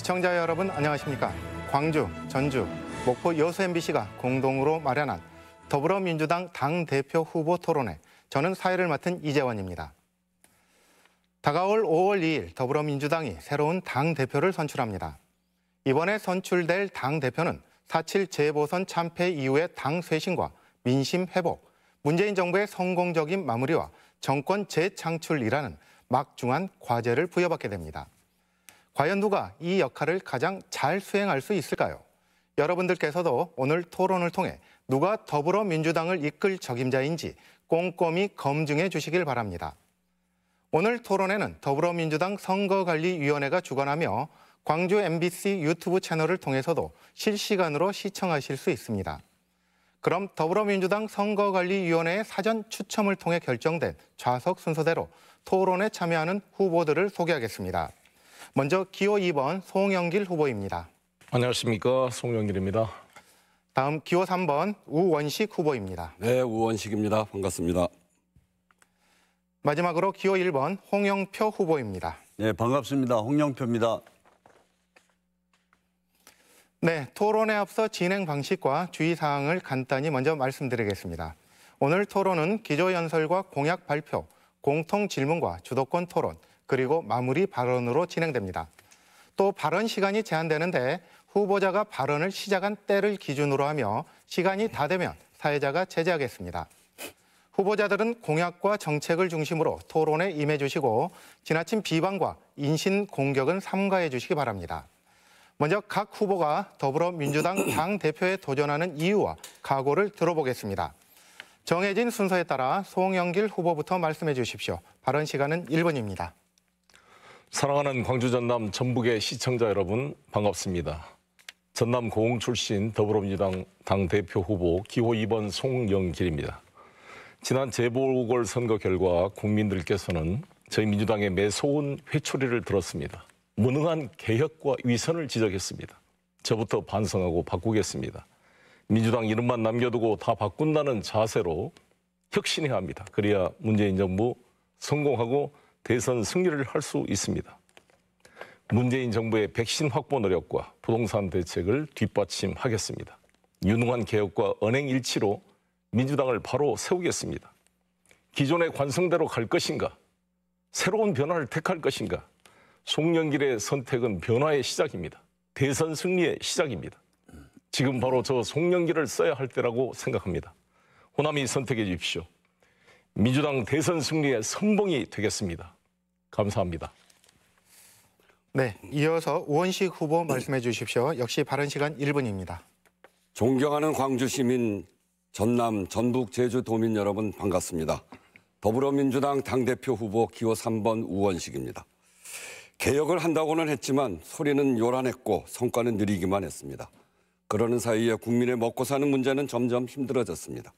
네, 시청자 여러분 안녕하십니까? 광주, 전주, 목포 여수 MBC가 공동으로 마련한 더불어민주당 당 대표 후보 토론회. 저는 사회를 맡은 이재원입니다. 다가올 5월 2일 더불어민주당이 새로운 당 대표를 선출합니다. 이번에 선출될 당 대표는 4.7 재보선 참패 이후의 당 쇄신과 민심 회복, 문재인 정부의 성공적인 마무리와 정권 재창출이라는 막중한 과제를 부여받게 됩니다. 과연 누가 이 역할을 가장 잘 수행할 수 있을까요? 여러분들께서도 오늘 토론을 통해 누가 더불어민주당을 이끌 적임자인지 꼼꼼히 검증해 주시길 바랍니다. 오늘 토론회는 더불어민주당 선거관리위원회가 주관하며 광주 MBC 유튜브 채널을 통해서도 실시간으로 시청하실 수 있습니다. 그럼 더불어민주당 선거관리위원회의 사전 추첨을 통해 결정된 좌석 순서대로 토론에 참여하는 후보들을 소개하겠습니다. 먼저 기호 2번 송영길 후보입니다. 안녕하십니까 송영길입니다. 다음 기호 3번 우원식 후보입니다. 네, 우원식입니다. 반갑습니다. 마지막으로 기호 1번 홍영표 후보입니다. 네, 반갑습니다. 홍영표입니다. 네, 토론에 앞서 진행 방식과 주의사항을 간단히 먼저 말씀드리겠습니다. 오늘 토론은 기조연설과 공약 발표, 공통 질문과 주도권 토론, 그리고 마무리 발언으로 진행됩니다. 또 발언 시간이 제한되는데 후보자가 발언을 시작한 때를 기준으로 하며 시간이 다 되면 사회자가 제재하겠습니다. 후보자들은 공약과 정책을 중심으로 토론에 임해 주시고 지나친 비방과 인신 공격은 삼가해 주시기 바랍니다. 먼저 각 후보가 더불어민주당 당 대표에 도전하는 이유와 각오를 들어보겠습니다. 정해진 순서에 따라 송영길 후보부터 말씀해 주십시오. 발언 시간은 1분입니다. 사랑하는 광주 전남 전북의 시청자 여러분 반갑습니다. 전남 고흥 출신 더불어민주당 당 대표 후보 기호 2번 송영길입니다. 지난 재보궐 선거 결과 국민들께서는 저희 민주당의 매서운 회초리를 들었습니다. 무능한 개혁과 위선을 지적했습니다. 저부터 반성하고 바꾸겠습니다. 민주당 이름만 남겨두고 다 바꾼다는 자세로 혁신해야 합니다. 그래야 문재인 정부 성공하고 대선 승리를 할 수 있습니다. 문재인 정부의 백신 확보 노력과 부동산 대책을 뒷받침하겠습니다. 유능한 개혁과 언행 일치로 민주당을 바로 세우겠습니다. 기존의 관성대로 갈 것인가? 새로운 변화를 택할 것인가? 송영길의 선택은 변화의 시작입니다. 대선 승리의 시작입니다. 지금 바로 저 송영길을 써야 할 때라고 생각합니다. 호남이 선택해 주십시오. 민주당 대선 승리의 선봉이 되겠습니다. 감사합니다. 네, 이어서 우원식 후보 말씀해 주십시오. 역시 발언 시간 1분입니다. 존경하는 광주 시민, 전남, 전북, 제주 도민 여러분 반갑습니다. 더불어민주당 당대표 후보 기호 3번 우원식입니다. 개혁을 한다고는 했지만 소리는 요란했고 성과는 느리기만 했습니다. 그러는 사이에 국민의 먹고 사는 문제는 점점 힘들어졌습니다.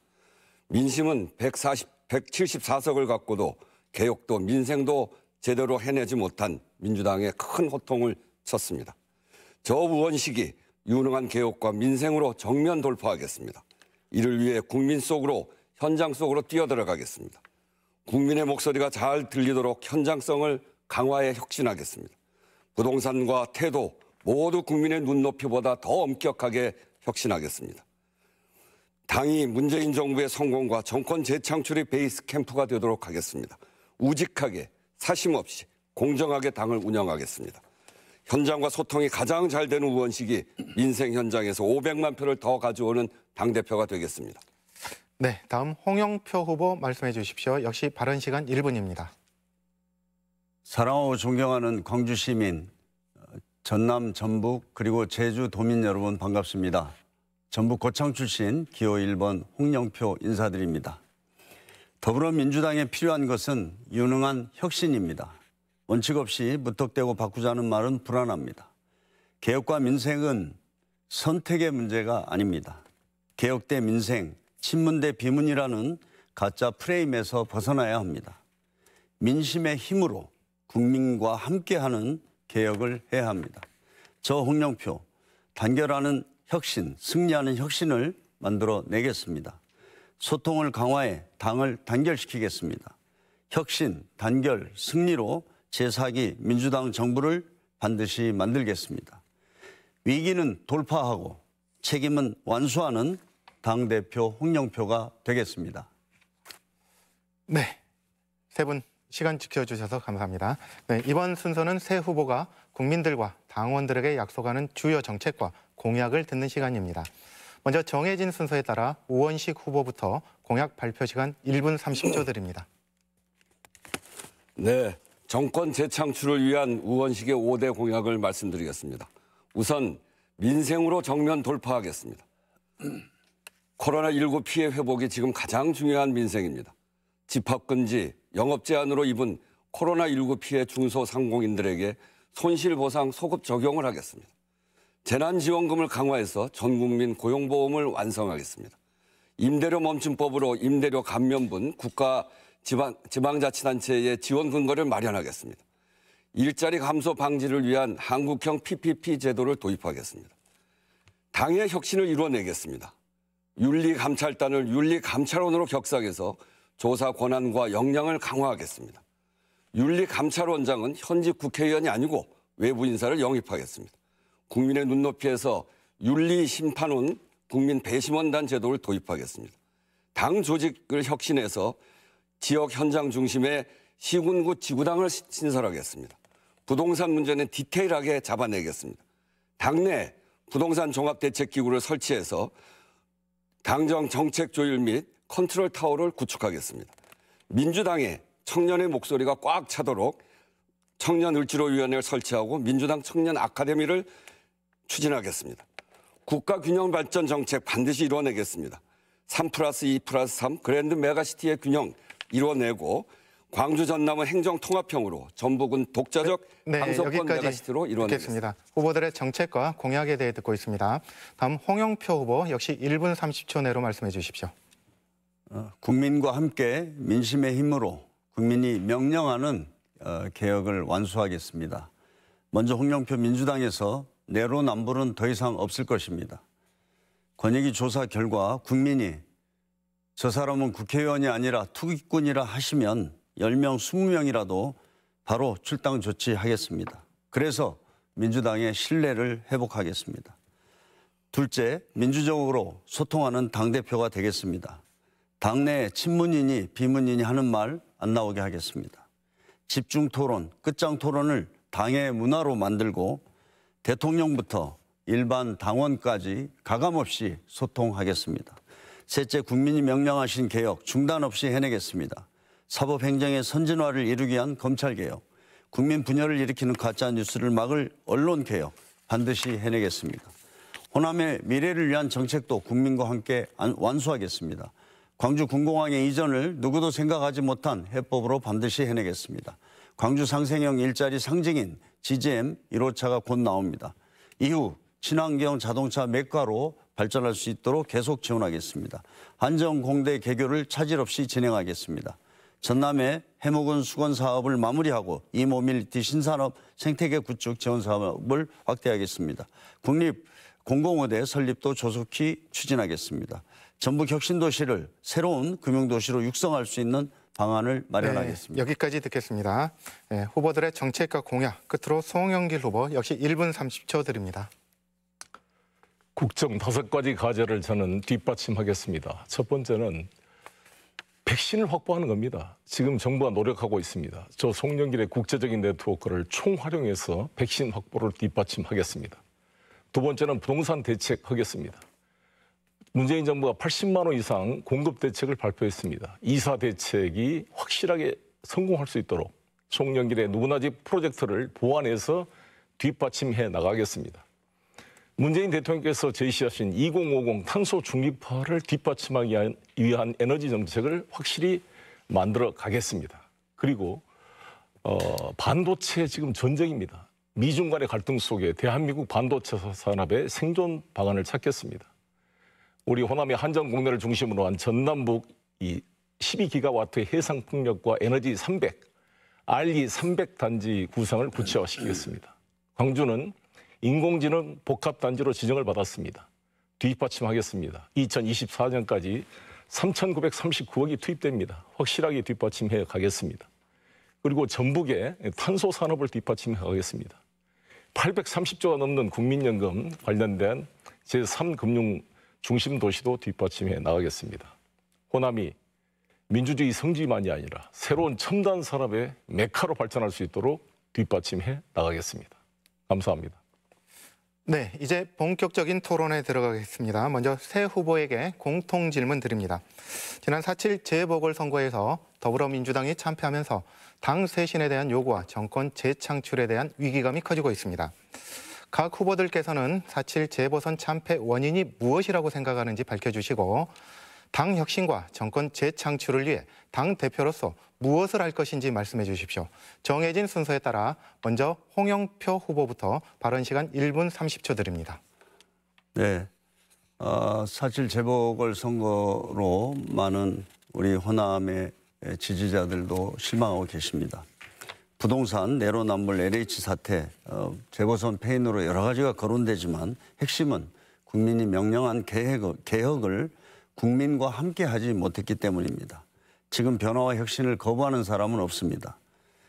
민심은 140, 174석을 갖고도 개혁도 민생도 제대로 해내지 못한 민주당에 큰 호통을 쳤습니다. 저 우원식이 유능한 개혁과 민생으로 정면 돌파하겠습니다. 이를 위해 국민 속으로 현장 속으로 뛰어들어가겠습니다. 국민의 목소리가 잘 들리도록 현장성을 강화해 혁신하겠습니다. 부동산과 태도 모두 국민의 눈높이보다 더 엄격하게 혁신하겠습니다. 당이 문재인 정부의 성공과 정권 재창출의 베이스 캠프가 되도록 하겠습니다. 우직하게 사심 없이 공정하게 당을 운영하겠습니다. 현장과 소통이 가장 잘 되는 의원식이 민생 현장에서 500만 표를 더 가져오는 당대표가 되겠습니다. 네, 다음 홍영표 후보 말씀해 주십시오. 역시 발언 시간 1분입니다. 사랑하고 존경하는 광주 시민, 전남, 전북 그리고 제주 도민 여러분 반갑습니다. 전북 고창 출신 기호 1번 홍영표 인사드립니다. 더불어민주당에 필요한 것은 유능한 혁신입니다. 원칙 없이 무턱대고 바꾸자는 말은 불안합니다. 개혁과 민생은 선택의 문제가 아닙니다. 개혁 대 민생, 친문 대 비문이라는 가짜 프레임에서 벗어나야 합니다. 민심의 힘으로 국민과 함께하는 개혁을 해야 합니다. 저 홍영표 단결하는 혁신, 승리하는 혁신을 만들어 내겠습니다. 소통을 강화해 당을 단결시키겠습니다. 혁신, 단결, 승리로 제4기 민주당 정부를 반드시 만들겠습니다. 위기는 돌파하고 책임은 완수하는 당대표 홍영표가 되겠습니다. 네. 세 분 시간 지켜주셔서 감사합니다. 네, 이번 순서는 새 후보가 국민들과 당원들에게 약속하는 주요 정책과 공약을 듣는 시간입니다. 먼저 정해진 순서에 따라 우원식 후보부터 공약 발표 시간 1분 30초 드립니다. 네, 정권 재창출을 위한 우원식의 5대 공약을 말씀드리겠습니다. 우선 민생으로 정면 돌파하겠습니다. 코로나19 피해 회복이 지금 가장 중요한 민생입니다. 집합금지, 영업 제한으로 입은 코로나19 피해 중소상공인들에게 손실보상 소급 적용을 하겠습니다. 재난지원금을 강화해서 전 국민 고용보험을 완성하겠습니다. 임대료 멈춤법으로 임대료 감면분 국가 지방, 지방자치단체의 지원 근거를 마련하겠습니다. 일자리 감소 방지를 위한 한국형 PPP 제도를 도입하겠습니다. 당의 혁신을 이뤄내겠습니다. 윤리감찰단을 윤리감찰원으로 격상해서 조사 권한과 역량을 강화하겠습니다. 윤리감찰원장은 현직 국회의원이 아니고 외부 인사를 영입하겠습니다. 국민의 눈높이에서 윤리심판원 국민 배심원단 제도를 도입하겠습니다. 당 조직을 혁신해서 지역 현장 중심의 시군구 지구당을 시- 신설하겠습니다. 부동산 문제는 디테일하게 잡아내겠습니다. 당내 부동산 종합대책기구를 설치해서 당정 정책 조율 및 컨트롤 타워를 구축하겠습니다. 민주당의 청년의 목소리가 꽉 차도록 청년 을지로위원회를 설치하고 민주당 청년 아카데미를 추진하겠습니다. 국가 균형 발전 정책 반드시 이뤄내겠습니다. 3 플러스 2 플러스 3 grand 메가시티의 균형 이뤄내고 광주 전남은 행정 통합형으로 전북은 독자적 네, 방송권 여기까지 메가시티로 이뤄내겠습니다. 듣겠습니다. 후보들의 정책과 공약에 대해 듣고 있습니다. 다음 홍영표 후보 역시 1분 30초 내로 말씀해 주십시오. 국민과 함께 민심의 힘으로 국민이 명령하는 어, 개혁을 완수하겠습니다. 먼저 홍영표 민주당에서 내로남불은 더 이상 없을 것입니다. 권익위 조사 결과 국민이 저 사람은 국회의원이 아니라 투기꾼이라 하시면 10명, 20명이라도 바로 출당 조치하겠습니다. 그래서 민주당의 신뢰를 회복하겠습니다. 둘째, 민주적으로 소통하는 당대표가 되겠습니다. 당내 친문이니 비문이니 하는 말 안 나오게 하겠습니다. 집중 토론, 끝장 토론을 당의 문화로 만들고 대통령부터 일반 당원까지 가감없이 소통하겠습니다. 셋째, 국민이 명령하신 개혁 중단 없이 해내겠습니다. 사법행정의 선진화를 이루기 위한 검찰개혁, 국민 분열을 일으키는 가짜뉴스를 막을 언론개혁 반드시 해내겠습니다. 호남의 미래를 위한 정책도 국민과 함께 안- 완수하겠습니다. 광주 군공항의 이전을 누구도 생각하지 못한 해법으로 반드시 해내겠습니다. 광주 상생형 일자리 상징인 GGM 1호차가 곧 나옵니다. 이후 친환경 자동차 메카로 발전할 수 있도록 계속 지원하겠습니다. 한전공대 개교를 차질 없이 진행하겠습니다. 전남의 해묵은 숙원 사업을 마무리하고 e-mobility 신산업 생태계 구축 지원 사업을 확대하겠습니다. 국립 공공의대 설립도 조속히 추진하겠습니다. 전북 혁신도시를 새로운 금융도시로 육성할 수 있는 방안을 마련하겠습니다. 네, 여기까지 듣겠습니다. 네, 후보들의 정책과 공약 끝으로 송영길 후보 역시 1분 30초 드립니다. 국정 다섯 가지 과제를 저는 뒷받침하겠습니다. 첫 번째는 백신을 확보하는 겁니다. 지금 정부가 노력하고 있습니다. 저 송영길의 국제적인 네트워크를 총활용해서 백신 확보를 뒷받침하겠습니다. 두 번째는 부동산 대책하겠습니다. 문재인 정부가 80만 원 이상 공급 대책을 발표했습니다. 이사 대책이 확실하게 성공할 수 있도록 송영길의 누구나 집 프로젝트를 보완해서 뒷받침해 나가겠습니다. 문재인 대통령께서 제시하신 2050 탄소 중립화를 뒷받침하기 위한 에너지 정책을 확실히 만들어 가겠습니다. 그리고 어, 반도체 지금 전쟁입니다. 미중 간의 갈등 속에 대한민국 반도체 산업의 생존 방안을 찾겠습니다. 우리 호남의 한전 공매를 중심으로 한 전남북 이 12기가와트의 해상 풍력과 에너지 300, RE 300 단지 구상을 구체화시키겠습니다. 광주는 인공지능 복합 단지로 지정을 받았습니다. 뒷받침하겠습니다. 2024년까지 3,939억이 투입됩니다. 확실하게 뒷받침해 가겠습니다. 그리고 전북의 탄소 산업을 뒷받침해 가겠습니다. 830조가 넘는 국민연금 관련된 제3금융 중심 도시도 뒷받침해 나가겠습니다. 호남이 민주주의 성지만이 아니라 새로운 첨단 산업의 메카로 발전할 수 있도록 뒷받침해 나가겠습니다. 감사합니다. 네, 이제 본격적인 토론에 들어가겠습니다. 먼저 새 후보에게 공통 질문 드립니다. 지난 4.7 재보궐선거에서 더불어민주당이 참패하면서 당 쇄신에 대한 요구와 정권 재창출에 대한 위기감이 커지고 있습니다. 각 후보들께서는 4.7 재보선 참패 원인이 무엇이라고 생각하는지 밝혀주시고 당 혁신과 정권 재창출을 위해 당 대표로서 무엇을 할 것인지 말씀해 주십시오. 정해진 순서에 따라 먼저 홍영표 후보부터 발언 시간 1분 30초 드립니다. 네. 어, 사실 재보궐 선거로 많은 우리 호남의 지지자들도 실망하고 계십니다. 부동산 내로남불 LH 사태, 어, 재보선 패인으로 여러 가지가 거론되지만 핵심은 국민이 명령한 개혁, 개혁을 국민과 함께 하지 못했기 때문입니다. 지금 변화와 혁신을 거부하는 사람은 없습니다.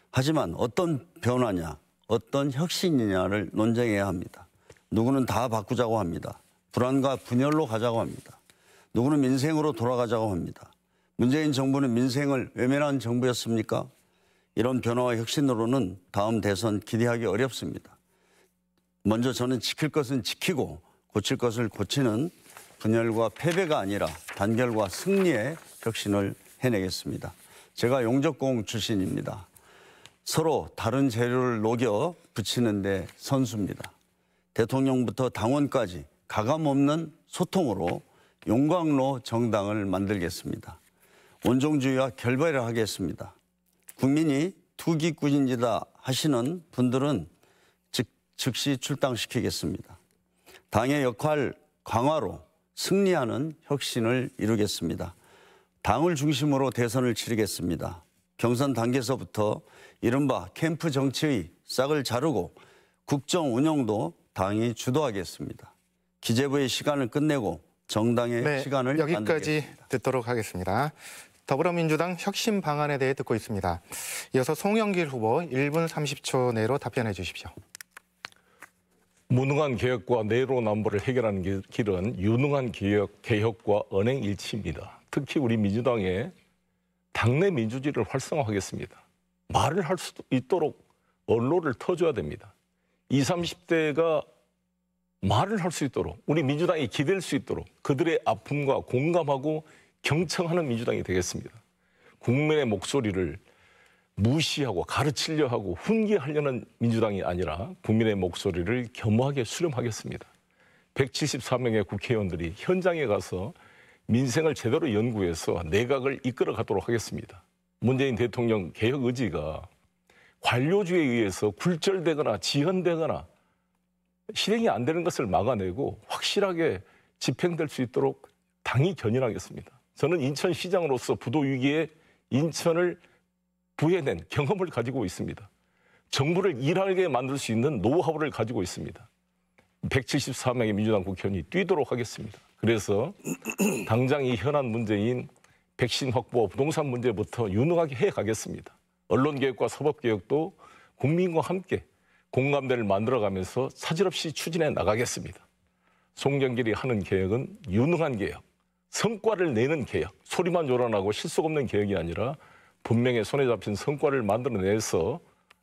하지만 어떤 변화냐, 어떤 혁신이냐를 논쟁해야 합니다. 누구는 다 바꾸자고 합니다. 불안과 분열로 가자고 합니다. 누구는 민생으로 돌아가자고 합니다. 문재인 정부는 민생을 외면한 정부였습니까? 이런 변화와 혁신으로는 다음 대선 기대하기 어렵습니다. 먼저 저는 지킬 것은 지키고 고칠 것을 고치는 분열과 패배가 아니라 단결과 승리의 혁신을 해내겠습니다. 제가 용접공 출신입니다. 서로 다른 재료를 녹여 붙이는데 선수입니다. 대통령부터 당원까지 가감 없는 소통으로 용광로 정당을 만들겠습니다. 온종주의와 결별을 하겠습니다. 국민이 투기꾼인지다 하시는 분들은 즉, 즉시 출당시키겠습니다. 당의 역할 강화로 승리하는 혁신을 이루겠습니다. 당을 중심으로 대선을 치르겠습니다. 경선 단계에서부터 이른바 캠프 정치의 싹을 자르고 국정 운영도 당이 주도하겠습니다. 기재부의 시간을 끝내고 정당의 네, 시간을 여기까지 만들겠습니다. 듣도록 하겠습니다. 더불어민주당 혁신 방안에 대해 듣고 있습니다. 이어서 송영길 후보 1분 30초 내로 답변해 주십시오. 무능한 개혁과 내로남불을 해결하는 길- 길은 유능한 개혁, 개혁과 언행 일치입니다. 특히 우리 민주당의 당내 민주주의를 활성화하겠습니다. 말을 할 수 있도록 언론을 터줘야 됩니다. 20, 30대가 말을 할 수 있도록 우리 민주당이 기댈 수 있도록 그들의 아픔과 공감하고 경청하는 민주당이 되겠습니다. 국민의 목소리를 무시하고 가르치려 하고 훈계하려는 민주당이 아니라 국민의 목소리를 겸허하게 수렴하겠습니다. 174명의 국회의원들이 현장에 가서 민생을 제대로 연구해서 내각을 이끌어 가도록 하겠습니다. 문재인 대통령 개혁 의지가 관료주의에 의해서 굴절되거나 지연되거나 실행이 안 되는 것을 막아내고 확실하게 집행될 수 있도록 당이 견인하겠습니다. 저는 인천시장으로서 부도 위기에 인천을 부해낸 경험을 가지고 있습니다. 정부를 일하게 만들 수 있는 노하우를 가지고 있습니다. 174명의 민주당 국회의원이 뛰도록 하겠습니다. 그래서 당장 이 현안 문제인 백신 확보와 부동산 문제부터 유능하게 해 가겠습니다. 언론 개혁과 사법 개혁도 국민과 함께 공감대를 만들어가면서 사실없이 추진해 나가겠습니다. 송경길이 하는 개혁은 유능한 개혁, 성과를 내는 개혁, 소리만 요란하고 실속 없는 개혁이 아니라 분명히 손에 잡힌 성과를 만들어내서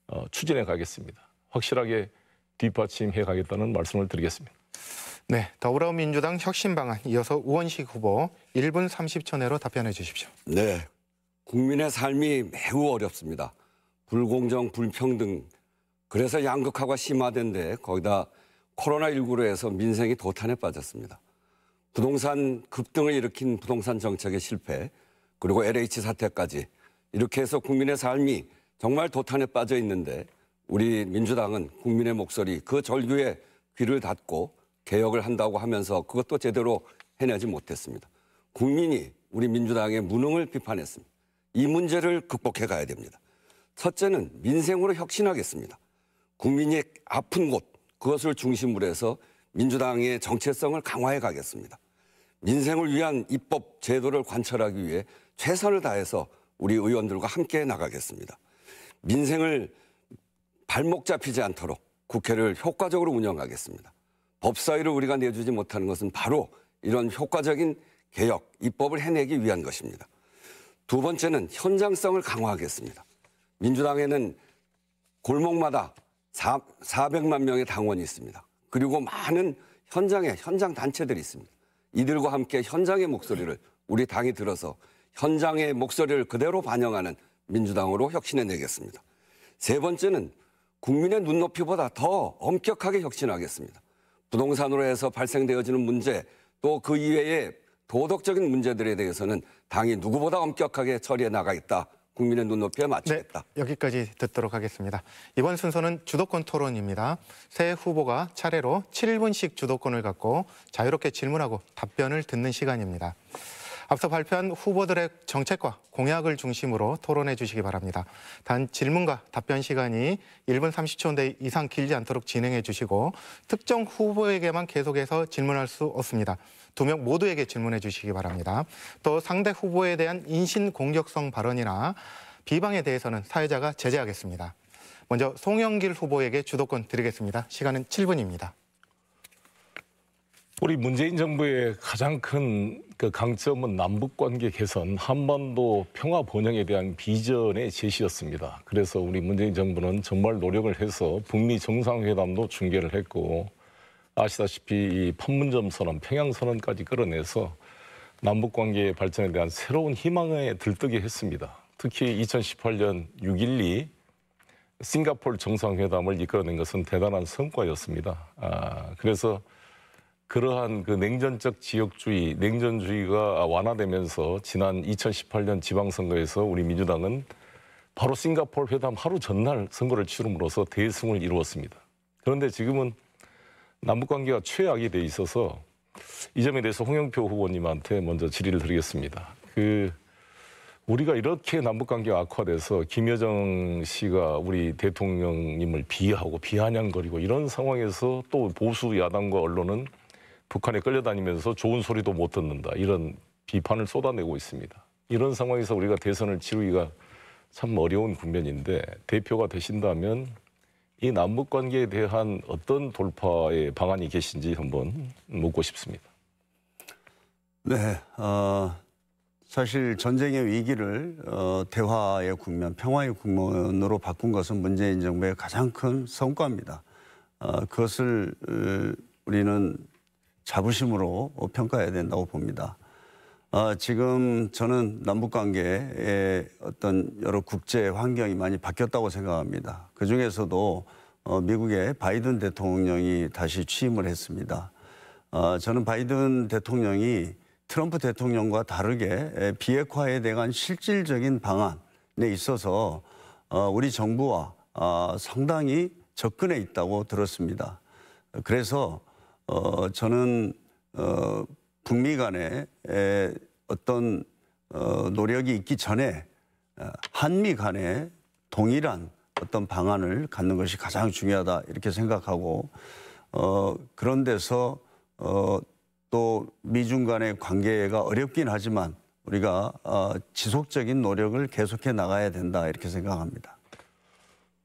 어, 추진해 가겠습니다. 확실하게 뒷받침해 가겠다는 말씀을 드리겠습니다. 네, 더불어민주당 혁신 방안 이어서 우원식 후보 1분 30초 내로 답변해 주십시오. 네. 국민의 삶이 매우 어렵습니다. 불공정, 불평등. 그래서 양극화가 심화된데 거기다 코로나19로 해서 민생이 도탄에 빠졌습니다. 부동산 급등을 일으킨 부동산 정책의 실패, 그리고 LH 사태까지 이렇게 해서 국민의 삶이 정말 도탄에 빠져 있는데 우리 민주당은 국민의 목소리 그 절규에 귀를 닫고 개혁을 한다고 하면서 그것도 제대로 해내지 못했습니다. 국민이 우리 민주당의 무능을 비판했습니다. 이 문제를 극복해 가야 됩니다. 첫째는 민생으로 혁신하겠습니다. 국민이 아픈 곳 그것을 중심으로 해서 민주당의 정체성을 강화해 가겠습니다. 민생을 위한 입법 제도를 관철하기 위해 최선을 다해서 우리 의원들과 함께 나가겠습니다. 민생을 발목 잡히지 않도록 국회를 효과적으로 운영하겠습니다. 법사위를 우리가 내주지 못하는 것은 바로 이런 효과적인 개혁, 입법을 해내기 위한 것입니다. 두 번째는 현장성을 강화하겠습니다. 민주당에는 골목마다 4, 400만 명의 당원이 있습니다. 그리고 많은 현장에 현장 단체들이 있습니다. 이들과 함께 현장의 목소리를 우리 당이 들어서 현장의 목소리를 그대로 반영하는 민주당으로 혁신해 내겠습니다. 세 번째는 국민의 눈높이보다 더 엄격하게 혁신하겠습니다. 부동산으로 해서 발생되어지는 문제 또 그 이외의 도덕적인 문제들에 대해서는 당이 누구보다 엄격하게 처리해 나가겠다. 국민의 눈높이에 네, 맞추겠다. 여기까지 듣도록 하겠습니다. 이번 순서는 주도권 토론입니다. 새 후보가 차례로 7분씩 주도권을 갖고 자유롭게 질문하고 답변을 듣는 시간입니다. 앞서 발표한 후보들의 정책과 공약을 중심으로 토론해 주시기 바랍니다. 단 질문과 답변 시간이 1분 30초 이상 길지 않도록 진행해 주시고 특정 후보에게만 계속해서 질문할 수 없습니다. 두 명 모두에게 질문해 주시기 바랍니다. 또 상대 후보에 대한 인신 공격성 발언이나 비방에 대해서는 사회자가 제재하겠습니다. 먼저 송영길 후보에게 주도권 드리겠습니다. 시간은 7분입니다. 우리 문재인 정부의 가장 큰 그 강점은 남북 관계 개선, 한반도 평화 번영에 대한 비전의 제시였습니다. 그래서 우리 문재인 정부는 정말 노력을 해서 북미 정상회담도 중계를 했고 아시다시피 이 판문점 선언, 평양 선언까지 끌어내서 남북 관계의 발전에 대한 새로운 희망에 들뜨게 했습니다. 특히 2018년 6.12 싱가포르 정상회담을 이끌어낸 것은 대단한 성과였습니다. 아, 그래서 그러한 그 냉전적 지역주의, 냉전주의가 완화되면서 지난 2018년 지방선거에서 우리 민주당은 바로 싱가포르 회담 하루 전날 선거를 치름으로써 대승을 이루었습니다. 그런데 지금은 남북 관계가 최악이 돼 있어서 이 점에 대해서 홍영표 후보님한테 먼저 질의를 드리겠습니다. 그 우리가 이렇게 남북 관계가 악화돼서 김여정 씨가 우리 대통령님을 비하하고 비아냥거리고 이런 상황에서 또 보수 야당과 언론은 북한에 끌려다니면서 좋은 소리도 못 듣는다 이런 비판을 쏟아내고 있습니다. 이런 상황에서 우리가 대선을 치르기가 참 어려운 국면인데 대표가 되신다면 이 남북 관계에 대한 어떤 돌파의 방안이 계신지 한번 묻고 싶습니다. 네, 어, 사실 전쟁의 위기를 어, 대화의 국면, 평화의 국면으로 바꾼 것은 문재인 정부의 가장 큰 성과입니다. 어, 그것을 어, 우리는 자부심으로 평가해야 된다고 봅니다. 어, 지금 저는 남북 관계의 어떤 여러 국제 환경이 많이 바뀌었다고 생각합니다. 그 중에서도 어, 미국의 바이든 대통령이 다시 취임을 했습니다. 어, 저는 바이든 대통령이 트럼프 대통령과 다르게 에, 비핵화에 대한 실질적인 방안에 있어서 어, 우리 정부와 어, 상당히 접근해 있다고 들었습니다. 그래서 어, 저는 어, 북미 간에 에, 어떤 어, 노력이 있기 전에 어, 한미 간에 동일한 어떤 방안을 갖는 것이 가장 중요하다 이렇게 생각하고 어, 그런 데서 어, 또 미중 간의 관계가 어렵긴 하지만 우리가 어, 지속적인 노력을 계속해 나가야 된다 이렇게 생각합니다.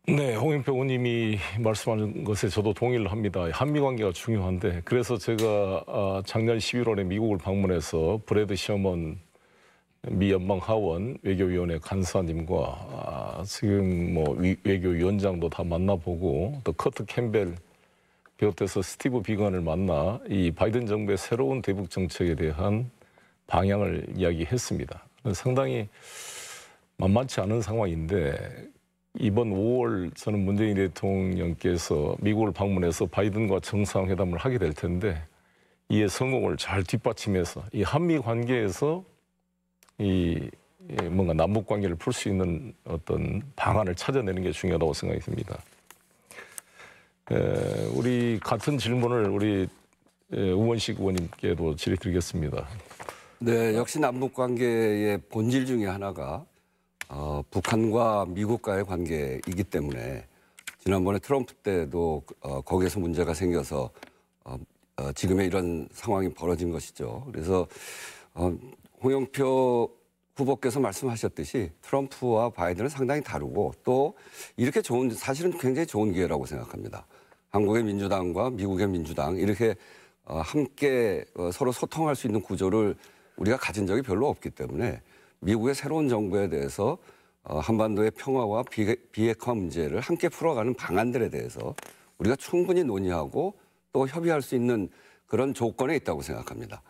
네, 홍영표 의원님이 말씀하는 것에 저도 동의를 합니다. 한미 관계가 중요한데 그래서 제가 아, 작년 11월에 미국을 방문해서 브래드 셔먼 미 연방 하원 외교위원회 간사님과 아, 지금 뭐 위- 외교위원장도 다 만나보고 또 커트 캠벨 비롯해서 스티브 비건을 만나 이 바이든 정부의 새로운 대북 정책에 대한 방향을 이야기했습니다. 상당히 만만치 않은 상황인데 이번 5월 저는 문재인 대통령께서 미국을 방문해서 바이든과 정상회담을 하게 될 텐데 이의 성공을 잘 뒷받침해서 이 한미 관계에서 이이 뭔가 남북 관계를 풀 수 있는 어떤 방안을 찾아내는 게 중요하다고 생각이 듭니다. 에, 우리 같은 질문을 우리 에, 우원식 의원님께도 질의드리겠습니다. 네, 역시 남북 관계의 본질 중에 하나가 어, 북한과 미국과의 관계이기 때문에 지난번에 트럼프 때도 어, 거기에서 문제가 생겨서 어, 어, 지금의 이런 상황이 벌어진 것이죠. 그래서 어, 홍영표 후보께서 말씀하셨듯이 트럼프와 바이든은 상당히 다르고 또 이렇게 좋은 사실은 굉장히 좋은 기회라고 생각합니다. 한국의 민주당과 미국의 민주당 이렇게 어, 함께 어, 서로 소통할 수 있는 구조를 우리가 가진 적이 별로 없기 때문에 미국의 새로운 정부에 대해서 어, 한반도의 평화와 비핵- 비핵화 문제를 함께 풀어가는 방안들에 대해서 우리가 충분히 논의하고 또 협의할 수 있는 그런 조건에 있다고 생각합니다.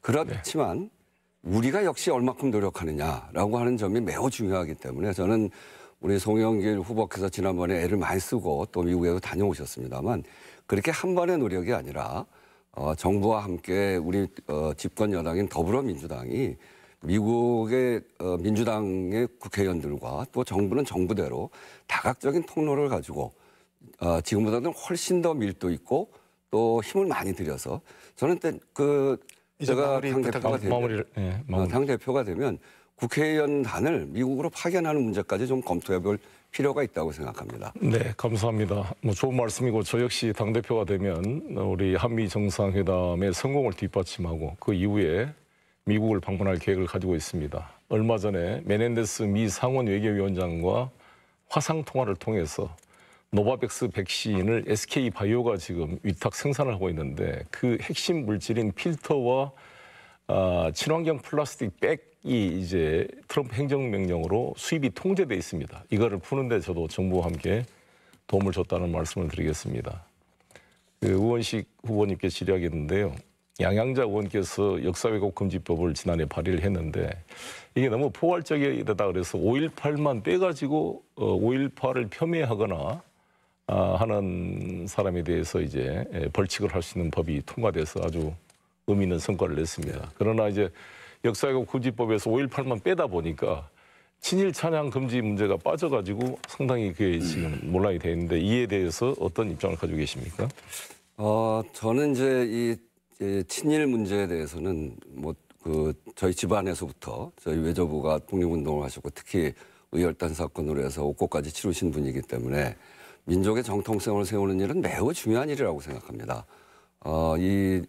그렇지만 우리가 역시 얼마큼 노력하느냐라고 하는 점이 매우 중요하기 때문에 저는 우리 송영길 후보께서 지난번에 애를 많이 쓰고 또 미국에도 다녀오셨습니다만 그렇게 한 번의 노력이 아니라 어, 정부와 함께 우리 어, 집권 여당인 더불어민주당이 미국의 어, 민주당의 국회의원들과 또 정부는 정부대로 다각적인 통로를 가지고 어, 지금보다는 훨씬 더 밀도 있고 또 힘을 많이 들여서 저는 때그 제가 당 대표가. 되면 마무리. 당 대표가 되면 국회의원단을 미국으로 파견하는 문제까지 좀 검토해볼 필요가 있다고 생각합니다. 네, 감사합니다. 뭐 좋은 말씀이고 저 역시 당 대표가 되면 우리 한미 정상회담의 성공을 뒷받침하고 그 이후에 미국을 방문할 계획을 가지고 있습니다. 얼마 전에 메넨데스 미 상원 외교위원장과 화상 통화를 통해서 노바백스 백신을 SK 바이오가 지금 위탁 생산을 하고 있는데 그 핵심 물질인 필터와 아, 친환경 플라스틱 백이 이제 트럼프 행정명령으로 수입이 통제돼 있습니다. 이거를 푸는데 저도 정부와 함께 도움을 줬다는 말씀을 드리겠습니다. 그 우원식 후보님께 질의하겠는데요. 양향자 의원께서 역사 왜곡 금지법을 지난해 발의를 했는데 이게 너무 포괄적이다 그래서 5.18만 빼가지고 어, 5.18을 폄훼하거나 아, 하는 사람에 대해서 이제 예, 벌칙을 할 수 있는 법이 통과돼서 아주 의미 있는 성과를 냈습니다. 그러나 이제 역사회국 금지법에서 5.18만 빼다 보니까 친일 찬양 금지 문제가 빠져가지고 상당히 그게 지금 논란이 돼 있는데 이에 대해서 어떤 입장을 가지고 계십니까? 어, 저는 이제 이, 이 친일 문제에 대해서는 뭐 그 저희 집안에서부터 저희 외조부가 독립운동을 하셨고 특히 의열단 사건으로 해서 옥고까지 치르신 분이기 때문에 민족의 정통성을 세우는 일은 매우 중요한 일이라고 생각합니다. 어, 이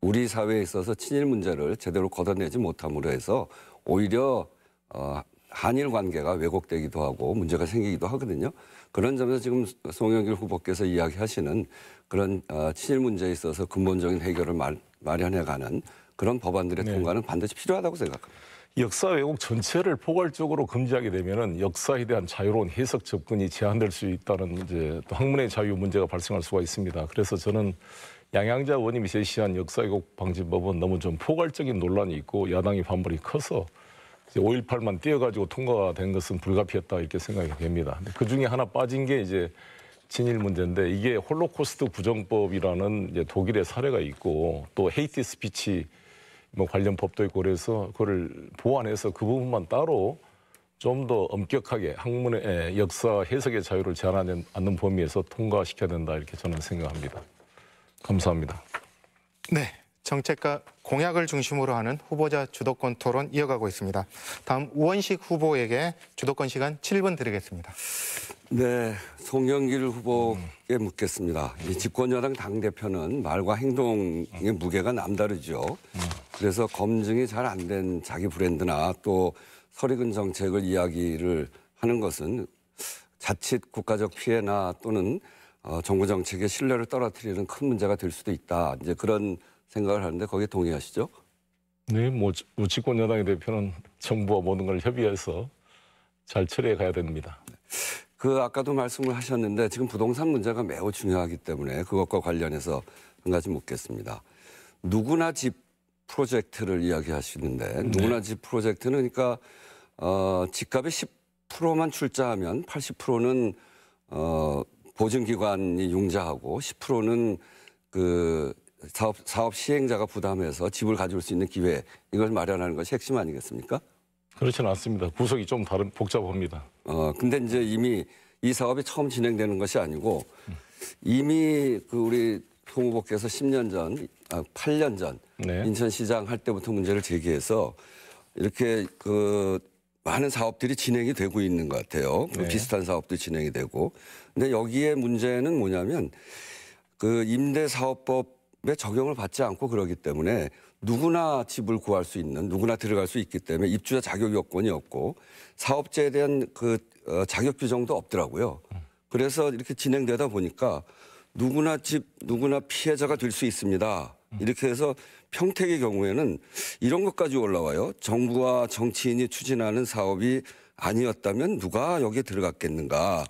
우리 사회에 있어서 친일 문제를 제대로 걷어내지 못함으로 해서 오히려 어, 한일 관계가 왜곡되기도 하고 문제가 생기기도 하거든요. 그런 점에서 지금 송영길 후보께서 이야기하시는 그런 어, 친일 문제에 있어서 근본적인 해결을 말, 마련해가는 그런 법안들의 통과는 반드시 필요하다고 생각합니다. 역사 왜곡 전체를 포괄적으로 금지하게 되면은 역사에 대한 자유로운 해석 접근이 제한될 수 있다는 이제 또 학문의 자유 문제가 발생할 수가 있습니다. 그래서 저는 양양자 의원님이 제시한 역사 왜곡 방지법은 너무 좀 포괄적인 논란이 있고 야당의 반발이 커서 5.18만 띄어가지고 통과가 된 것은 불가피했다 이렇게 생각이 됩니다. 그 중에 하나 빠진 게 이제 친일 문제인데 이게 홀로코스트 부정법이라는 독일의 사례가 있고 또 hate speech 뭐 관련 법도 있고 그래서 그거를 보완해서 그 부분만 따로 좀 더 엄격하게 학문의 역사 해석의 자유를 제한하지 않는 범위에서 통과시켜야 된다 이렇게 저는 생각합니다. 감사합니다. 네, 정책과 공약을 중심으로 하는 후보자 주도권 토론 이어가고 있습니다. 다음 우원식 후보에게 주도권 시간 7분 드리겠습니다. 네, 송영길 후보께 묻겠습니다. 이 집권여당 당대표는 말과 행동의 무게가 남다르죠. 그래서 검증이 잘 안 된 자기 브랜드나 또 설익은 정책을 이야기를 하는 것은 자칫 국가적 피해나 또는 어, 정부 정책의 신뢰를 떨어뜨리는 큰 문제가 될 수도 있다. 이제 그런 생각을 하는데 거기에 동의하시죠? 네, 뭐 우치권 여당의 대표는 정부와 모든 걸 협의해서 잘 처리해 가야 됩니다. 그 아까도 말씀을 하셨는데 지금 부동산 문제가 매우 중요하기 때문에 그것과 관련해서 한 가지 묻겠습니다. 누구나 집 프로젝트를 이야기하시는데 누구나 집 프로젝트는 그러니까 어, 집값의 10%만 출자하면 80%는 어, 보증기관이 융자하고 10%는 그 사업, 사업 시행자가 부담해서 집을 가질 수 있는 기회 이걸 마련하는 것이 핵심 아니겠습니까? 그렇지는 않습니다. 구석이 좀 다른 복잡합니다. 어, 근데 이제 이미 이 사업이 처음 진행되는 것이 아니고 이미 그 우리 송 후보께서 10년 전, 아, 8년 전 네. 인천시장 할 때부터 문제를 제기해서 이렇게 그 많은 사업들이 진행이 되고 있는 것 같아요. 그 네. 비슷한 사업도 진행이 되고. 근데 여기에 문제는 뭐냐면 그 임대사업법에 적용을 받지 않고 그러기 때문에 누구나 집을 구할 수 있는 누구나 들어갈 수 있기 때문에 입주자 자격 요건이 없고 사업자에 대한 그 어, 자격 규정도 없더라고요. 그래서 이렇게 진행되다 보니까 누구나 집 누구나 피해자가 될 수 있습니다. 이렇게 해서 평택의 경우에는 이런 것까지 올라와요. 정부와 정치인이 추진하는 사업이 아니었다면 누가 여기에 들어갔겠는가.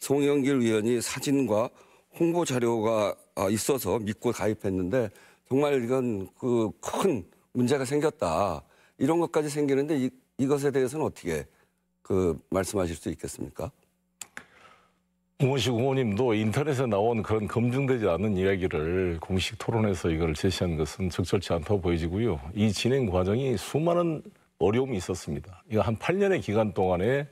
송영길 의원이 사진과 홍보 자료가 아, 있어서 믿고 가입했는데 정말 이건 그 큰 문제가 생겼다. 이런 것까지 생기는데 이, 이것에 대해서는 어떻게 그 말씀하실 수 있겠습니까? 우원식 의원님도 인터넷에 나온 그런 검증되지 않은 이야기를 공식 토론에서 이걸 제시한 것은 적절치 않다고 보여지고요. 이 진행 과정이 수많은 어려움이 있었습니다. 이거 한 8년의 기간 동안에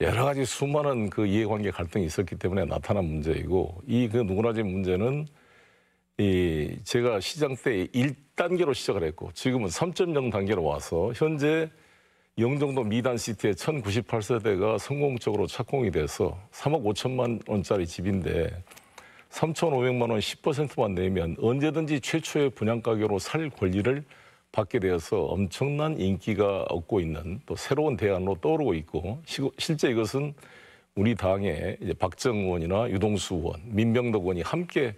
여러 가지 수많은 그 이해관계 갈등이 있었기 때문에 나타난 문제이고 이 그 누구나집 문제는 이 제가 시장 때 1단계로 시작을 했고 지금은 3.0 단계로 와서 현재 영종도 미단 시티의 1098세대가 성공적으로 착공이 돼서 3억 5천만 원짜리 집인데 3,500만 원 10%만 내면 언제든지 최초의 분양 가격으로 살 권리를 받게 되어서 엄청난 인기가 얻고 있는 또 새로운 대안으로 떠오르고 있고 시- 실제 이것은 우리 당의 박정 의원이나 유동수 의원, 민병덕 의원이 함께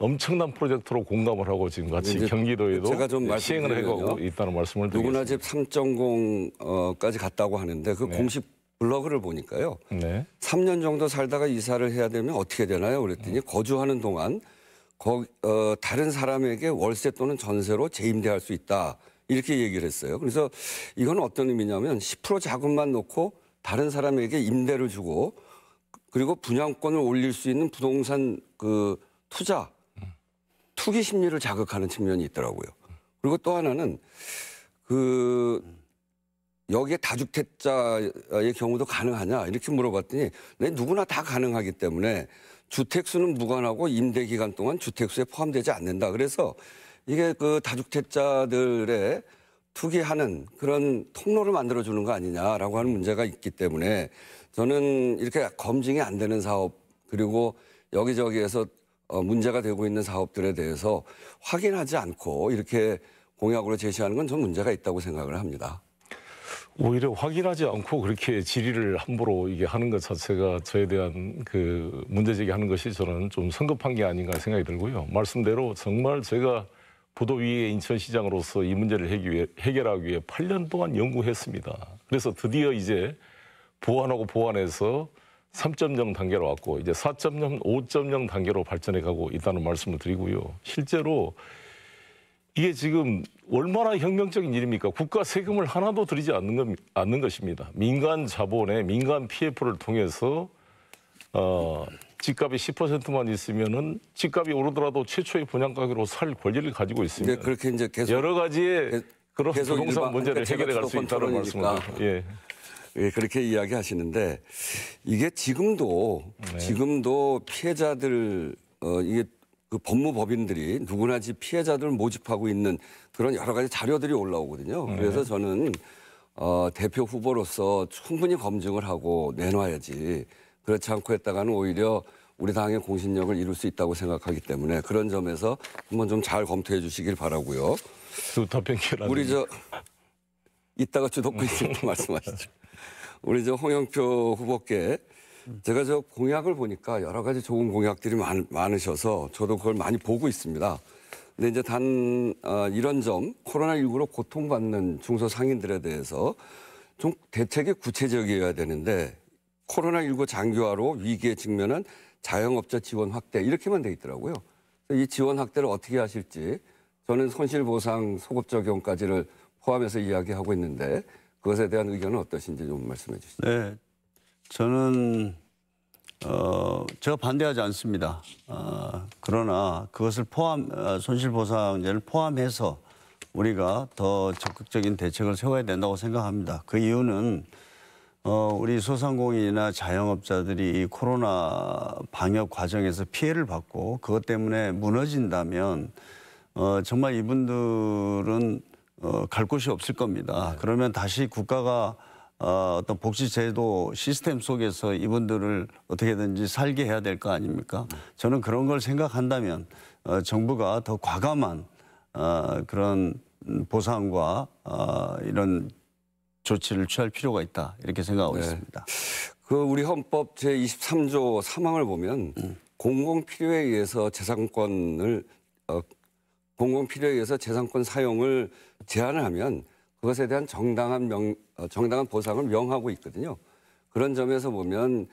엄청난 프로젝트로 공감을 하고 지금 같이 경기도에도 제가 좀 시행을 말씀드리면요. 해가고 있다는 말씀을 누구나. 집 3.0까지 갔다고 하는데 그 공식 블로그를 보니까요. 네. 3년 정도 살다가 이사를 해야 되면 어떻게 되나요? 그랬더니 거주하는 동안 거, 어, 다른 사람에게 월세 또는 전세로 재임대할 수 있다. 이렇게 얘기를 했어요. 그래서 이건 어떤 의미냐면 10% 자금만 놓고 다른 사람에게 임대를 주고 그리고 분양권을 올릴 수 있는 부동산 그 투자 투기 심리를 자극하는 측면이 있더라고요. 그리고 또 하나는 그 여기에 다주택자의 경우도 가능하냐 이렇게 물어봤더니 네, 누구나 다 가능하기 때문에 주택수는 무관하고 임대 기간 동안 주택수에 포함되지 않는다. 그래서 이게 그 다주택자들의 투기하는 그런 통로를 만들어 주는 거 아니냐라고 하는 문제가 있기 때문에 저는 이렇게 검증이 안 되는 사업 그리고 여기저기에서 어, 문제가 되고 있는 사업들에 대해서 확인하지 않고 이렇게 공약으로 제시하는 건전 문제가 있다고 생각을 합니다. 오히려 확인하지 않고 그렇게 질의를 함부로 이게 하는 것 자체가 저에 대한 그 문제 제기하는 것이 저는 좀 성급한 게 아닌가 생각이 들고요. 말씀대로 정말 제가 부도위의 인천시장으로서 이 문제를 해결하기 위해 8년 동안 연구했습니다. 그래서 드디어 이제 보완하고 보완해서 3.0 단계로 왔고 이제 4.0, 5.0 단계로 발전해 가고 있다는 말씀을 드리고요. 실제로 이게 지금 얼마나 혁명적인 일입니까? 국가 세금을 하나도 들이지 않는, 것, 않는 것입니다. 민간 자본의 민간 PF를 통해서 어, 집값이 10%만 있으면은 집값이 오르더라도 최초의 분양 가격으로 살 권리를 가지고 있습니다. 그렇게 이제 계속 여러 가지의 그런 부동산 문제를 그러니까 해결해 갈 수 있다는 말씀을. 드립니다. 예. 예, 그렇게 이야기하시는데 이게 지금도 네. 지금도 피해자들 어 이게 그 법무법인들이 누구나 지 피해자들을 모집하고 있는 그런 여러 가지 자료들이 올라오거든요. 네. 그래서 저는 어 대표 후보로서 충분히 검증을 하고 내놔야지 그렇지 않고 했다가는 오히려 우리 당의 공신력을 이룰 수 있다고 생각하기 때문에 그런 점에서 한번 좀 잘 검토해 주시길 바라고요. 답변 우리 저 이따가 주도권이 또 말씀하시죠. 우리 저 홍영표 후보께 제가 저 공약을 보니까 여러 가지 좋은 공약들이 많, 많으셔서 저도 그걸 많이 보고 있습니다. 근데 이제 단 어, 이런 점 코로나19로 고통받는 중소상인들에 대해서 좀 대책이 구체적이어야 되는데 코로나19 장기화로 위기에 직면한 자영업자 지원 확대 이렇게만 돼 있더라고요. 이 지원 확대를 어떻게 하실지 저는 손실보상 소급 적용까지를 포함해서 이야기하고 있는데 그것에 대한 의견은 어떠신지 좀 말씀해 주시죠. 네, 저는 어, 제가 반대하지 않습니다. 어, 그러나 그것을 포함 어, 손실보상제를 포함해서 우리가 더 적극적인 대책을 세워야 된다고 생각합니다. 그 이유는 어, 우리 소상공인이나 자영업자들이 이 코로나 방역 과정에서 피해를 받고 그것 때문에 무너진다면 어, 정말 이분들은 어, 갈 곳이 없을 겁니다. 그러면 다시 국가가 어, 어떤 복지제도 시스템 속에서 이분들을 어떻게든지 살게 해야 될 거 아닙니까? 저는 그런 걸 생각한다면 어, 정부가 더 과감한 어, 그런 음, 보상과 어, 이런 조치를 취할 필요가 있다 이렇게 생각하고 네. 있습니다. 그 우리 헌법 제 23조 3항을 보면 공공 필요에 의해서 재산권을 어, 공공 필요에 의해서 재산권 사용을 제한을 하면 그것에 대한 정당한 명 어, 정당한 보상을 명하고 있거든요. 그런 점에서 보면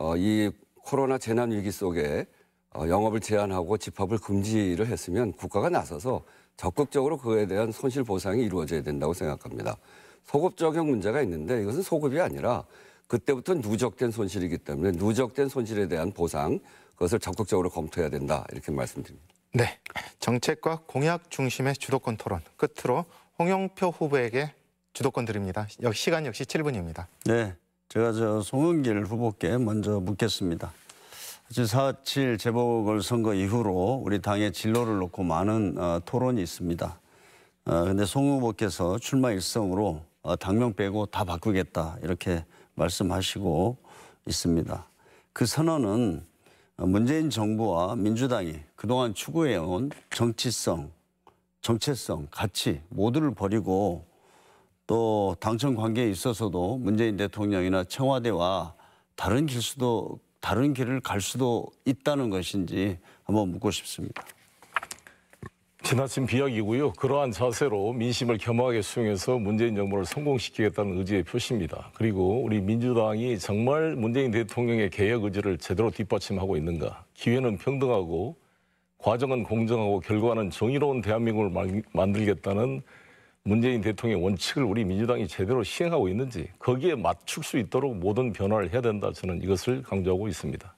어, 이 코로나 재난 위기 속에 어, 영업을 제한하고 집합을 금지를 했으면 국가가 나서서 적극적으로 그에 대한 손실 보상이 이루어져야 된다고 생각합니다. 소급 적용 문제가 있는데 이것은 소급이 아니라 그때부터 누적된 손실이기 때문에 누적된 손실에 대한 보상 그것을 적극적으로 검토해야 된다 이렇게 말씀드립니다. 네. 정책과 공약 중심의 주도권 토론 끝으로 홍영표 후보에게 주도권 드립니다. 역 시간 역시 7분입니다. 네, 제가 저 송영길 후보께 먼저 묻겠습니다. 사실 4.7 재보궐선거 이후로 우리 당의 진로를 놓고 많은 어, 토론이 있습니다. 어, 근데 송 후보께서 출마 일성으로 어, 당명 빼고 다 바꾸겠다 이렇게 말씀하시고 있습니다. 그 선언은 어, 문재인 정부와 민주당이 그동안 추구해온 정치성, 정체성, 가치 모두를 버리고 또 당청 관계에 있어서도 문재인 대통령이나 청와대와 다른 길 수도 다른 길을 갈 수도 있다는 것인지 한번 묻고 싶습니다. 지나친 비약이고요. 그러한 자세로 민심을 겸허하게 수용해서 문재인 정부를 성공시키겠다는 의지의 표시입니다. 그리고 우리 민주당이 정말 문재인 대통령의 개혁 의지를 제대로 뒷받침하고 있는가? 기회는 평등하고 과정은 공정하고 결과는 정의로운 대한민국을 만- 만들겠다는 문재인 대통령의 원칙을 우리 민주당이 제대로 시행하고 있는지 거기에 맞출 수 있도록 모든 변화를 해야 된다. 저는 이것을 강조하고 있습니다.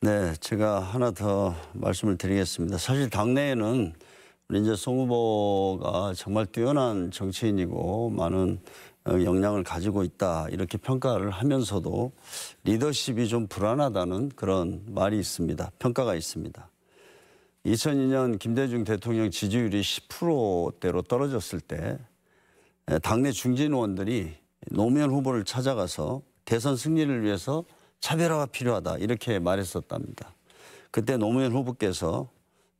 네, 제가 하나 더 말씀을 드리겠습니다. 사실 당내에는 이제 송 후보가 정말 뛰어난 정치인이고 많은 어, 역량을 가지고 있다 이렇게 평가를 하면서도 리더십이 좀 불안하다는 그런 말이 있습니다. 평가가 있습니다. 2002년 김대중 대통령 지지율이 10%대로 떨어졌을 때 에, 당내 중진 의원들이 노무현 후보를 찾아가서 대선 승리를 위해서 차별화가 필요하다 이렇게 말했었답니다. 그때 노무현 후보께서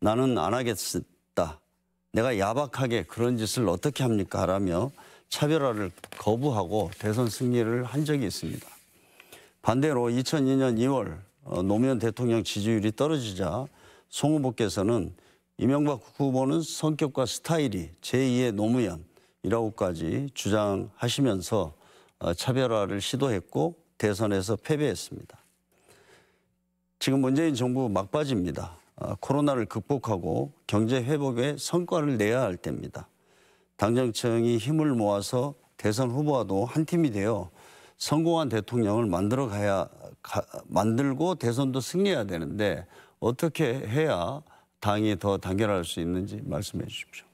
나는 안 하겠다. 내가 야박하게 그런 짓을 어떻게 합니까? 라며 차별화를 거부하고 대선 승리를 한 적이 있습니다. 반대로 2002년 2월 어, 노무현 대통령 지지율이 떨어지자 송 후보께서는 이명박 후보는 성격과 스타일이 제2의 노무현이라고까지 주장하시면서 어, 차별화를 시도했고 대선에서 패배했습니다. 지금 문재인 정부 막바지입니다. 어, 코로나를 극복하고 경제 회복에 성과를 내야 할 때입니다. 당정청이 힘을 모아서 대선 후보와도 한 팀이 되어 성공한 대통령을 만들어 가야 가- 만들고 대선도 승리해야 되는데 어떻게 해야 당이 더 단결할 수 있는지 말씀해 주십시오.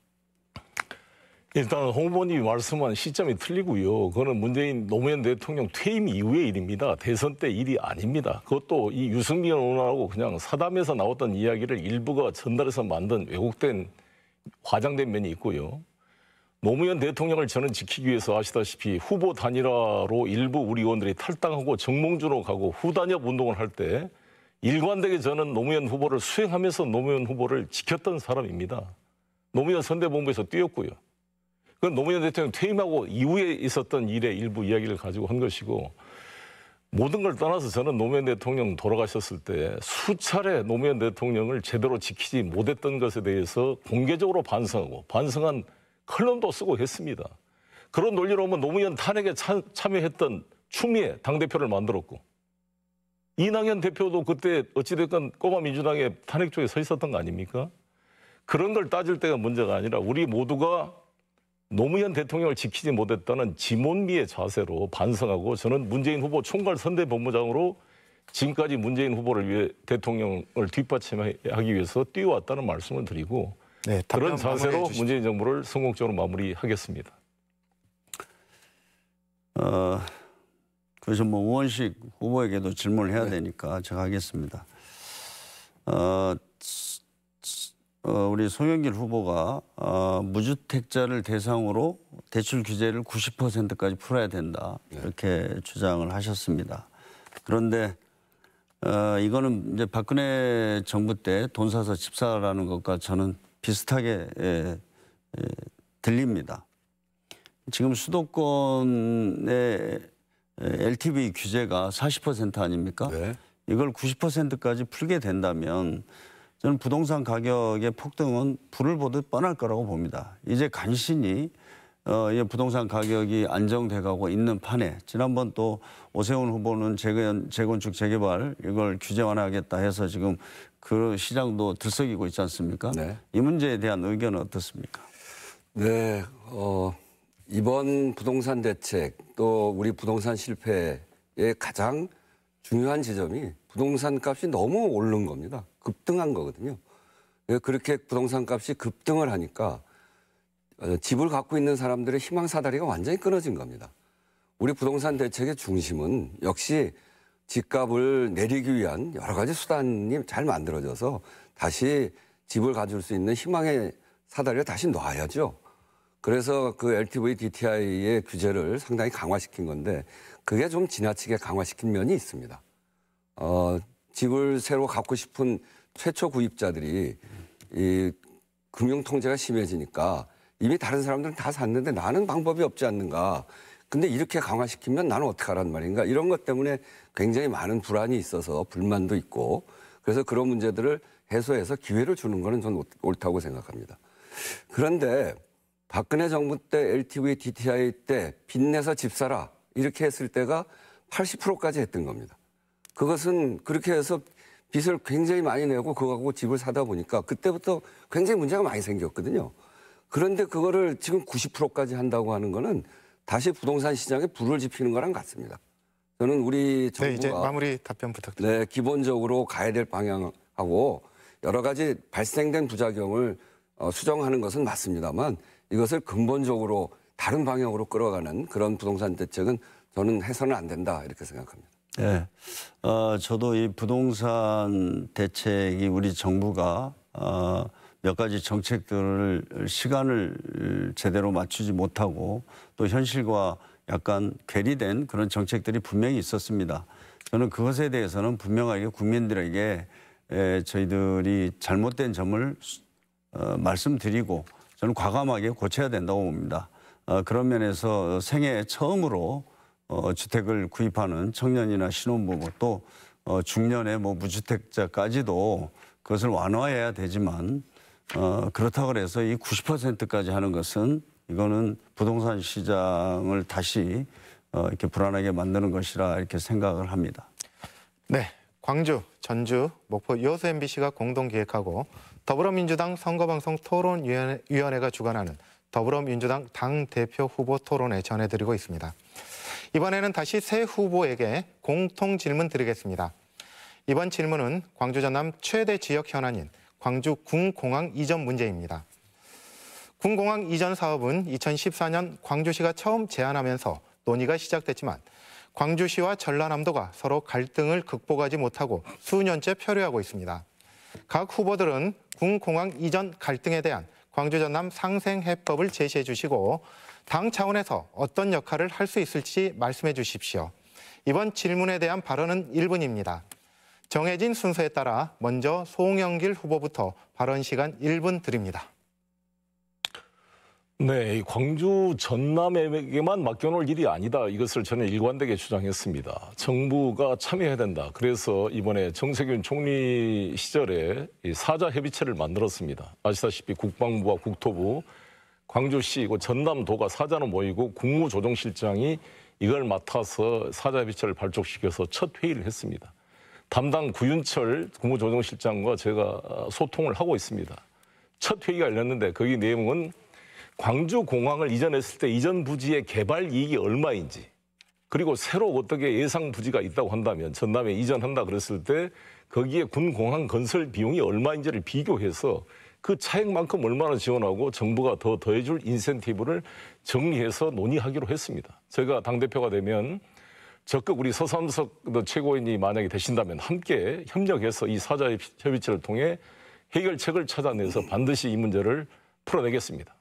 일단 홍 후보님이 말씀한 시점이 틀리고요. 그거는 문재인 노무현 대통령 퇴임 이후의 일입니다. 대선 때 일이 아닙니다. 그것도 이 유승민 의원하고 그냥 사담에서 나왔던 이야기를 일부가 전달해서 만든 왜곡된 과장된 면이 있고요. 노무현 대통령을 저는 지키기 위해서 아시다시피 후보 단일화로 일부 우리 의원들이 탈당하고 정몽주로 가고 후단협 운동을 할때 일관되게 저는 노무현 후보를 수행하면서 노무현 후보를 지켰던 사람입니다. 노무현 선대본부에서 뛰었고요. 그건 노무현 대통령 퇴임하고 이후에 있었던 일의 일부 이야기를 가지고 한 것이고 모든 걸 떠나서 저는 노무현 대통령 돌아가셨을 때 수차례 노무현 대통령을 제대로 지키지 못했던 것에 대해서 공개적으로 반성하고 반성한 칼럼도 쓰고 했습니다. 그런 논리로 보면 노무현 탄핵에 참, 참여했던 추미애 당대표를 만들었고 이낙연 대표도 그때 어찌됐건 꼬마 민주당의 탄핵 쪽에 서 있었던 거 아닙니까? 그런 걸 따질 때가 문제가 아니라 우리 모두가 노무현 대통령을 지키지 못했다는 지몬미의 자세로 반성하고 저는 문재인 후보 총괄 선대 본부장으로 지금까지 문재인 후보를 위해 대통령을 뒷받침하기 위해서 뛰어왔다는 말씀을 드리고 네, 그런 자세로. 문재인 정부를 성공적으로 마무리하겠습니다. 어, 그래서 뭐 우원식 후보에게도 질문을 해야 되니까 제가 하겠습니다. 어, 어, 우리 송영길 후보가 어, 무주택자를 대상으로 대출 규제를 90%까지 풀어야 된다 이렇게 주장을 하셨습니다. 그런데 어, 이거는 이제 박근혜 정부 때 돈 사서 집 사라는 것과 저는 비슷하게 예, 예, 들립니다. 지금 수도권의 LTV 규제가 40% 아닙니까? 네. 이걸 90%까지 풀게 된다면 저는 부동산 가격의 폭등은 불을 보듯 뻔할 거라고 봅니다. 이제 간신히 어, 이 부동산 가격이 안정돼가고 있는 판에 지난번 또 오세훈 후보는 재건, 재건축 재개발 이걸 규제 완화하겠다 해서 지금 그 시장도 들썩이고 있지 않습니까? 네. 이 문제에 대한 의견은 어떻습니까? 네, 어, 이번 부동산 대책 또 우리 부동산 실패의 가장 중요한 지점이 부동산 값이 너무 오른 겁니다. 급등한 거거든요. 예, 그렇게 부동산 값이 급등을 하니까 어, 집을 갖고 있는 사람들의 희망 사다리가 완전히 끊어진 겁니다. 우리 부동산 대책의 중심은 역시 집값을 내리기 위한 여러 가지 수단이 잘 만들어져서 다시 집을 가질 수 있는 희망의 사다리를 다시 놔야죠. 그래서 그 LTV DTI의 규제를 상당히 강화시킨 건데 그게 좀 지나치게 강화시킨 면이 있습니다. 어, 집을 새로 갖고 싶은 최초 구입자들이 이 금융 통제가 심해지니까 이미 다른 사람들은 다 샀는데 나는 방법이 없지 않는가. 근데 이렇게 강화시키면 나는 어떻게 하란 말인가. 이런 것 때문에 굉장히 많은 불안이 있어서 불만도 있고 그래서 그런 문제들을 해소해서 기회를 주는 거는 옳- 옳다고 생각합니다. 그런데 박근혜 정부 때 LTV DTI 때 빚내서 집 사라 이렇게 했을 때가 80%까지 했던 겁니다. 그것은 그렇게 해서 빚을 굉장히 많이 내고 그거 갖고 집을 사다 보니까 그때부터 굉장히 문제가 많이 생겼거든요. 그런데 그거를 지금 90%까지 한다고 하는 거는 다시 부동산 시장에 불을 지피는 거랑 같습니다. 저는 우리 네, 이제 정부가 마무리 답변 부탁드립니다. 네, 기본적으로 가야 될 방향하고 여러 가지 발생된 부작용을 어, 수정하는 것은 맞습니다만 이것을 근본적으로 다른 방향으로 끌어가는 그런 부동산 대책은 저는 해서는 안 된다 이렇게 생각합니다. 네. 어, 저도 이 부동산 대책이 우리 정부가 어, 몇 가지 정책들을 시간을 제대로 맞추지 못하고 또 현실과 약간 괴리된 그런 정책들이 분명히 있었습니다. 저는 그것에 대해서는 분명하게 국민들에게 에, 저희들이 잘못된 점을 어, 말씀드리고 저는 과감하게 고쳐야 된다고 봅니다. 어, 그런 면에서 생애 처음으로 어, 주택을 구입하는 청년이나 신혼부부 또 어, 중년의 뭐 무주택자까지도 그것을 완화해야 되지만 어, 그렇다고 해서 이 90%까지 하는 것은 이거는 부동산 시장을 다시 어, 이렇게 불안하게 만드는 것이라 이렇게 생각을 합니다. 네, 광주, 전주, 목포 여수 MBC가 공동 기획하고 더불어민주당 선거방송 토론위원회가 주관하는 더불어민주당 당 대표 후보 토론회 전해드리고 있습니다. 이번에는 다시 새 후보에게 공통 질문 드리겠습니다. 이번 질문은 광주 전남 최대 지역 현안인 광주 군공항 이전 문제입니다. 군공항 이전 사업은 2014년 광주시가 처음 제안하면서 논의가 시작됐지만 광주시와 전라남도가 서로 갈등을 극복하지 못하고 수년째 표류하고 있습니다. 각 후보들은 군공항 이전 갈등에 대한 광주 전남 상생 해법을 제시해 주시고 당 차원에서 어떤 역할을 할 수 있을지 말씀해 주십시오. 이번 질문에 대한 발언은 1분입니다. 정해진 순서에 따라 먼저 송영길 후보부터 발언 시간 1분 드립니다. 네, 이 광주 전남에게만 맡겨놓을 일이 아니다. 이것을 저는 일관되게 주장했습니다. 정부가 참여해야 된다. 그래서 이번에 정세균 총리 시절에 이 사자 협의체를 만들었습니다. 아시다시피 국방부와 국토부, 광주시, 그 전남도가 사자로 모이고 국무조정실장이 이걸 맡아서 사자 협의체를 발족시켜서 첫 회의를 했습니다. 담당 구윤철 국무조정실장과 제가 소통을 하고 있습니다. 첫 회의가 열렸는데 거기 내용은 광주 공항을 이전했을 때 이전 부지의 개발 이익이 얼마인지 그리고 새로 어떻게 예상 부지가 있다고 한다면 전남에 이전한다 그랬을 때 거기에 군 공항 건설 비용이 얼마인지를 비교해서 그 차액만큼 얼마나 지원하고 정부가 더 더해줄 인센티브를 정리해서 논의하기로 했습니다. 제가 당 대표가 되면 적극 우리 서삼석 최고위원이 만약에 되신다면 함께 협력해서 이 사자 협의체를 통해 해결책을 찾아내서 반드시 이 문제를 풀어내겠습니다.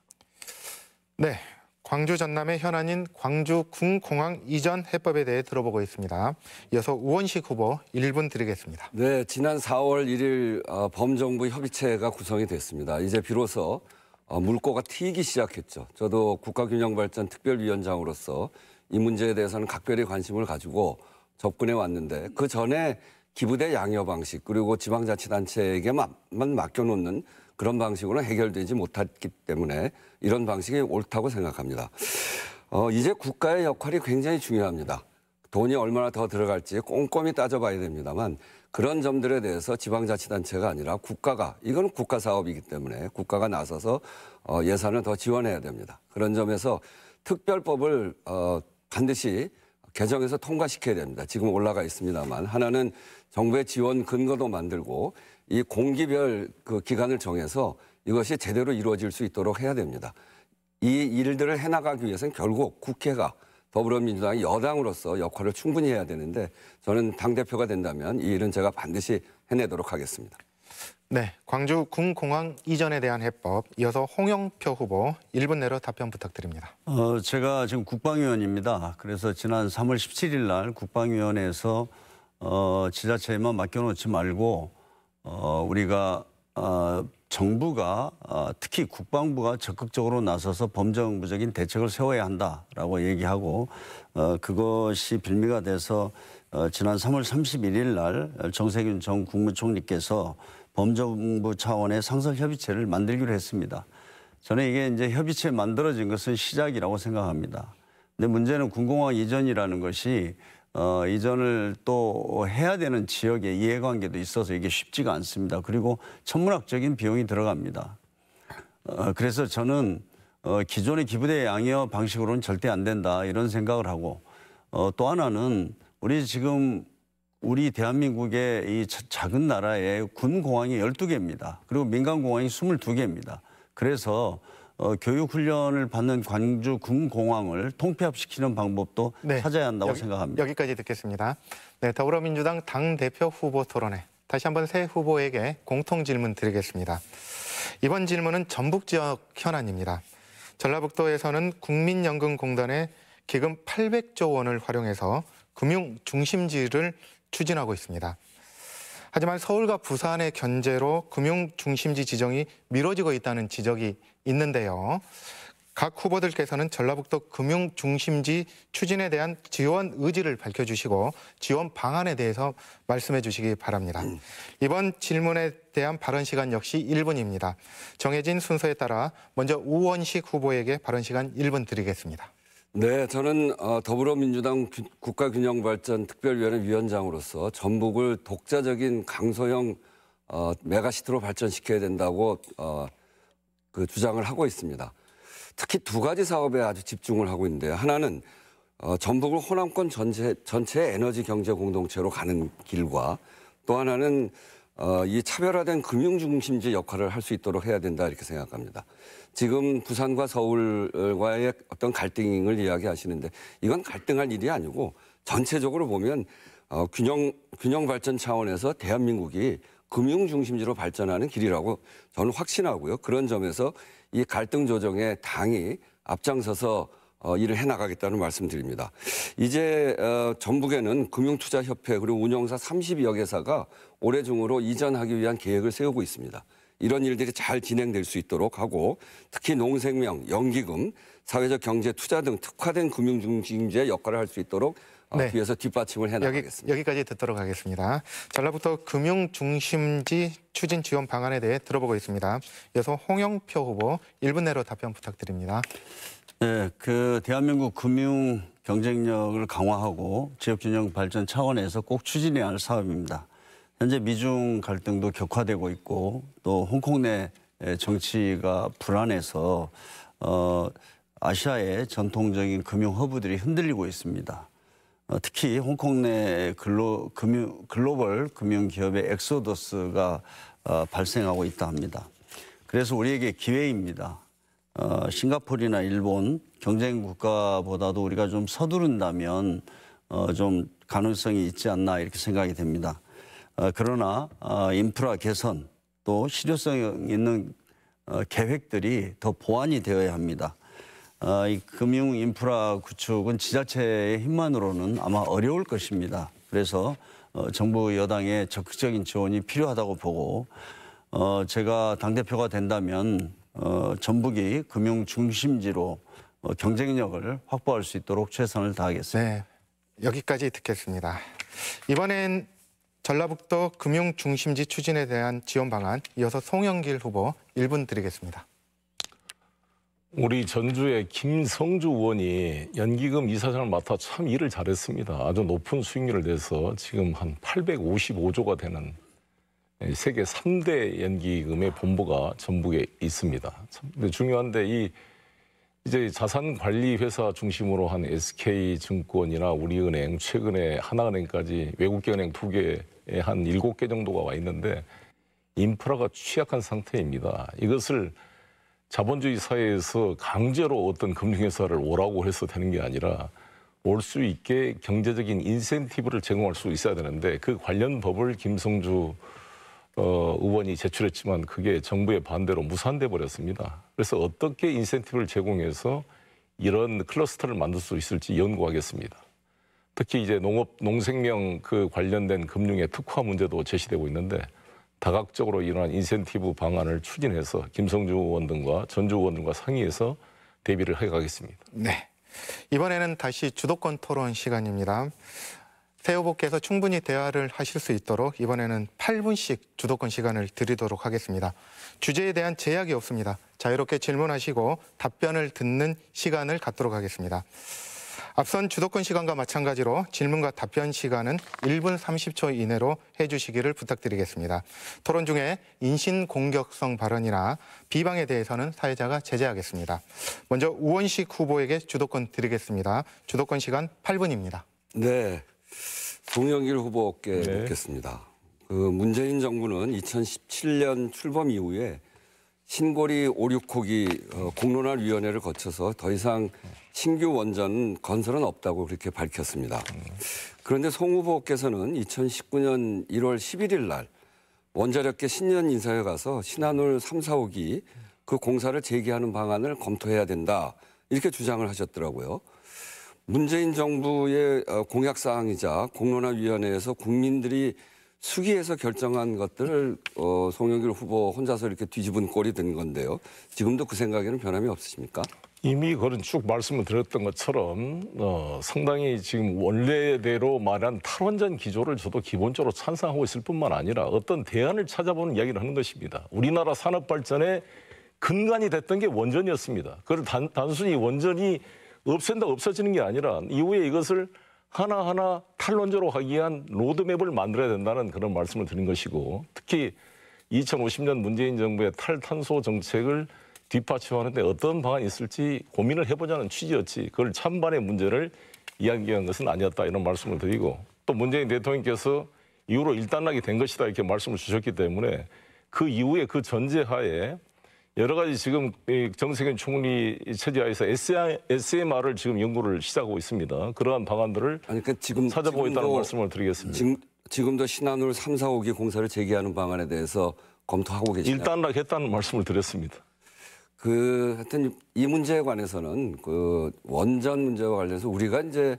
네, 광주 전남의 현안인 광주 군공항 이전 해법에 대해 들어보고 있습니다. 이어서 우원식 후보 1분 드리겠습니다. 네, 지난 4월 1일 어, 범정부 협의체가 구성이 됐습니다. 이제 비로소 어, 물꼬가 튀기 시작했죠. 저도 국가균형발전 특별위원장으로서 이 문제에 대해서는 각별히 관심을 가지고 접근해 왔는데 그 전에 기부대 양여 방식 그리고 지방자치단체에게만 맡겨놓는 그런 방식으로는 해결되지 못했기 때문에 이런 방식이 옳다고 생각합니다. 어, 이제 국가의 역할이 굉장히 중요합니다. 돈이 얼마나 더 들어갈지 꼼꼼히 따져봐야 됩니다만 그런 점들에 대해서 지방자치단체가 아니라 국가가 이건 국가 사업이기 때문에 국가가 나서서 어, 예산을 더 지원해야 됩니다. 그런 점에서 특별법을 어, 반드시 개정해서 통과시켜야 됩니다. 지금 올라가 있습니다만 하나는 정부의 지원 근거도 만들고 이 공기별 그 기간을 정해서 이것이 제대로 이루어질 수 있도록 해야 됩니다. 이 일들을 해나가기 위해서는 결국 국회가 더불어민주당이 여당으로서 역할을 충분히 해야 되는데 저는 당대표가 된다면 이 일은 제가 반드시 해내도록 하겠습니다. 네, 광주 군공항 이전에 대한 해법 이어서 홍영표 후보 1분 내로 답변 부탁드립니다. 어, 제가 지금 국방위원입니다. 그래서 지난 3월 17일 날 국방위원회에서 어, 지자체에만 맡겨놓지 말고 어, 우리가 어, 정부가 어, 특히 국방부가 적극적으로 나서서 범정부적인 대책을 세워야 한다라고 얘기하고 어, 그것이 빌미가 돼서 어, 지난 3월 31일 날 정세균 전 국무총리께서 범정부 차원의 상설 협의체를 만들기로 했습니다. 저는 이게 이제 협의체 만들어진 것은 시작이라고 생각합니다. 근데 문제는 군공항 이전이라는 것이 어, 이전을 또 해야 되는 지역의 이해관계도 있어서 이게 쉽지가 않습니다. 그리고 천문학적인 비용이 들어갑니다. 어, 그래서 저는 어, 기존의 기부대 양여 방식으로는 절대 안 된다 이런 생각을 하고 어, 또 하나는 우리 지금 우리 대한민국의 이 자- 작은 나라에 군 공항이 12개입니다. 그리고 민간 공항이 22개입니다. 그래서 어, 교육 훈련을 받는 광주 군 공항을 통폐합시키는 방법도 찾아야 한다고 네. 여기- 생각합니다. 여기까지 듣겠습니다. 네, 더불어민주당 당 대표 후보 토론회 다시 한번 새 후보에게 공통 질문 드리겠습니다. 이번 질문은 전북 지역 현안입니다. 전라북도에서는 국민연금공단의 기금 800조 원을 활용해서 금융 중심지를 추진하고 있습니다. 하지만 서울과 부산의 견제로 금융 중심지 지정이 미뤄지고 있다는 지적이 있는데요. 각 후보들께서는 전라북도 금융 중심지 추진에 대한 지원 의지를 밝혀주시고 지원 방안에 대해서 말씀해 주시기 바랍니다. 이번 질문에 대한 발언 시간 역시 1분입니다. 정해진 순서에 따라 먼저 우원식 후보에게 발언 시간 1분 드리겠습니다. 네, 저는 어, 더불어민주당 균- 국가균형발전 특별위원회 위원장으로서 전북을 독자적인 강소형 어, 메가시티로 발전시켜야 된다고 어, 그 주장을 하고 있습니다. 특히 두 가지 사업에 아주 집중을 하고 있는데요. 하나는 어, 전북을 호남권 전체 전체 에너지 경제 공동체로 가는 길과 또 하나는 어, 이 차별화된 금융 중심지 역할을 할 수 있도록 해야 된다 이렇게 생각합니다. 지금 부산과 서울과의 어떤 갈등을 이야기하시는데 이건 갈등할 일이 아니고 전체적으로 보면 어, 균형 균형 발전 차원에서 대한민국이 금융 중심지로 발전하는 길이라고 저는 확신하고요. 그런 점에서 이 갈등 조정에 당이 앞장서서 어, 일을 해나가겠다는 말씀드립니다. 이제 어, 전북에는 금융투자협회 그리고 운영사 30여 개사가 올해 중으로 이전하기 위한 계획을 세우고 있습니다. 이런 일들이 잘 진행될 수 있도록 하고 특히 농생명, 연기금, 사회적 경제 투자 등 특화된 금융 중심지의 역할을 할 수 있도록 어, 네. 뒤에서 뒷받침을 여기, 해나가겠습니다. 여기까지 듣도록 하겠습니다. 전라북도 금융 중심지 추진 지원 방안에 대해 들어보고 있습니다. 이어서 홍영표 후보 1분 내로 답변 부탁드립니다. 네, 그 대한민국 금융 경쟁력을 강화하고 지역 균형 발전 차원에서 꼭 추진해야 할 사업입니다. 현재 미중 갈등도 격화되고 있고 또 홍콩 내 정치가 불안해서 어, 아시아의 전통적인 금융 허브들이 흔들리고 있습니다. 어, 특히 홍콩 내 글로, 금융, 글로벌 금융 기업의 엑소더스가 어, 발생하고 있다 합니다. 그래서 우리에게 기회입니다. 어, 싱가포르나 일본 경쟁 국가보다도 우리가 좀 서두른다면 어, 좀 가능성이 있지 않나 이렇게 생각이 됩니다. 어, 그러나 어, 인프라 개선 또 실효성 있는 어, 계획들이 더 보완이 되어야 합니다. 어, 이 금융 인프라 구축은 지자체의 힘만으로는 아마 어려울 것입니다. 그래서 어, 정부 여당의 적극적인 지원이 필요하다고 보고 어, 제가 당대표가 된다면 어, 전북이 금융 중심지로 어, 경쟁력을 확보할 수 있도록 최선을 다하겠습니다. 네, 여기까지 듣겠습니다. 이번엔 전라북도 금융 중심지 추진에 대한 지원 방안 이어서 송영길 후보 1분 드리겠습니다. 우리 전주의 김성주 의원이 연기금 이사장을 맡아 참 일을 잘했습니다. 아주 높은 수익률을 내서 지금 한 855조가 되는 세계 3대 연기금의 본부가 전북에 있습니다. 참, 중요한데 이 이제 자산 관리 회사 중심으로 한 SK 증권이나 우리은행, 최근에 하나은행까지 외국계 은행 두 개에 한 일곱 개 정도가 와 있는데 인프라가 취약한 상태입니다. 이것을 자본주의 사회에서 강제로 어떤 금융회사를 오라고 해서 되는 게 아니라 올 수 있게 경제적인 인센티브를 제공할 수 있어야 되는데 그 관련 법을 김성주 어, 의원이 제출했지만 그게 정부의 반대로 무산돼 버렸습니다. 그래서 어떻게 인센티브를 제공해서 이런 클러스터를 만들 수 있을지 연구하겠습니다. 특히 이제 농업, 농생명 그 관련된 금융의 특화 문제도 제시되고 있는데 다각적으로 이러한 인센티브 방안을 추진해서 김성주 의원 등과 전주 의원 등과 상의해서 대비를 해가겠습니다. 네. 이번에는 다시 주도권 토론 시간입니다. 새 후보께서 충분히 대화를 하실 수 있도록 이번에는 8분씩 주도권 시간을 드리도록 하겠습니다. 주제에 대한 제약이 없습니다. 자유롭게 질문하시고 답변을 듣는 시간을 갖도록 하겠습니다. 앞선 주도권 시간과 마찬가지로 질문과 답변 시간은 1분 30초 이내로 해주시기를 부탁드리겠습니다. 토론 중에 인신 공격성 발언이나 비방에 대해서는 사회자가 제재하겠습니다. 먼저 우원식 후보에게 주도권 드리겠습니다. 주도권 시간 8분입니다. 네. 송영길 후보께 네. 묻겠습니다. 그 문재인 정부는 2017년 출범 이후에 신고리 5, 6호기 어, 공론화위원회를 거쳐서 더 이상 신규 원전 건설은 없다고 그렇게 밝혔습니다. 그런데 송 후보께서는 2019년 1월 11일 날 원자력계 신년 인사회 가서 신한울 3, 4호기 그 공사를 재개하는 방안을 검토해야 된다 이렇게 주장을 하셨더라고요. 문재인 정부의 어, 공약 사항이자 공론화위원회에서 국민들이 수기해서 결정한 것들을 어, 송영길 후보 혼자서 이렇게 뒤집은 꼴이 된 건데요. 지금도 그 생각에는 변함이 없으십니까? 이미 그런 쭉 말씀을 드렸던 것처럼 어, 상당히 지금 원래대로 말한 탈원전 기조를 저도 기본적으로 찬성하고 있을 뿐만 아니라 어떤 대안을 찾아보는 이야기를 하는 것입니다. 우리나라 산업 발전의 근간이 됐던 게 원전이었습니다. 그걸 단, 단순히 원전이 없앤다 없어지는 게 아니라 이후에 이것을 하나하나 탈원전으로 하기 위한 로드맵을 만들어야 된다는 그런 말씀을 드린 것이고 특히 2050년 문재인 정부의 탈탄소 정책을 뒷받침하는데 어떤 방안이 있을지 고민을 해보자는 취지였지 그걸 찬반의 문제를 이야기한 것은 아니었다 이런 말씀을 드리고 또 문재인 대통령께서 이후로 일단락이 된 것이다 이렇게 말씀을 주셨기 때문에 그 이후에 그 전제하에 여러 가지 지금 이 정세균 총리 체제하에서 SMR을 지금 연구를 시작하고 있습니다. 그러한 방안들을 아니 그러니까 지금 찾아보고 있다는 지금도- 말씀을 드리겠습니다. 지금 지금도 신한울 3, 4호기 공사를 재개하는 방안에 대해서 검토하고 계시나요? 일단락 했다는 말씀을 드렸습니다. 그 하여튼 이 문제에 관해서는 그 원전 문제와 관련해서 우리가 이제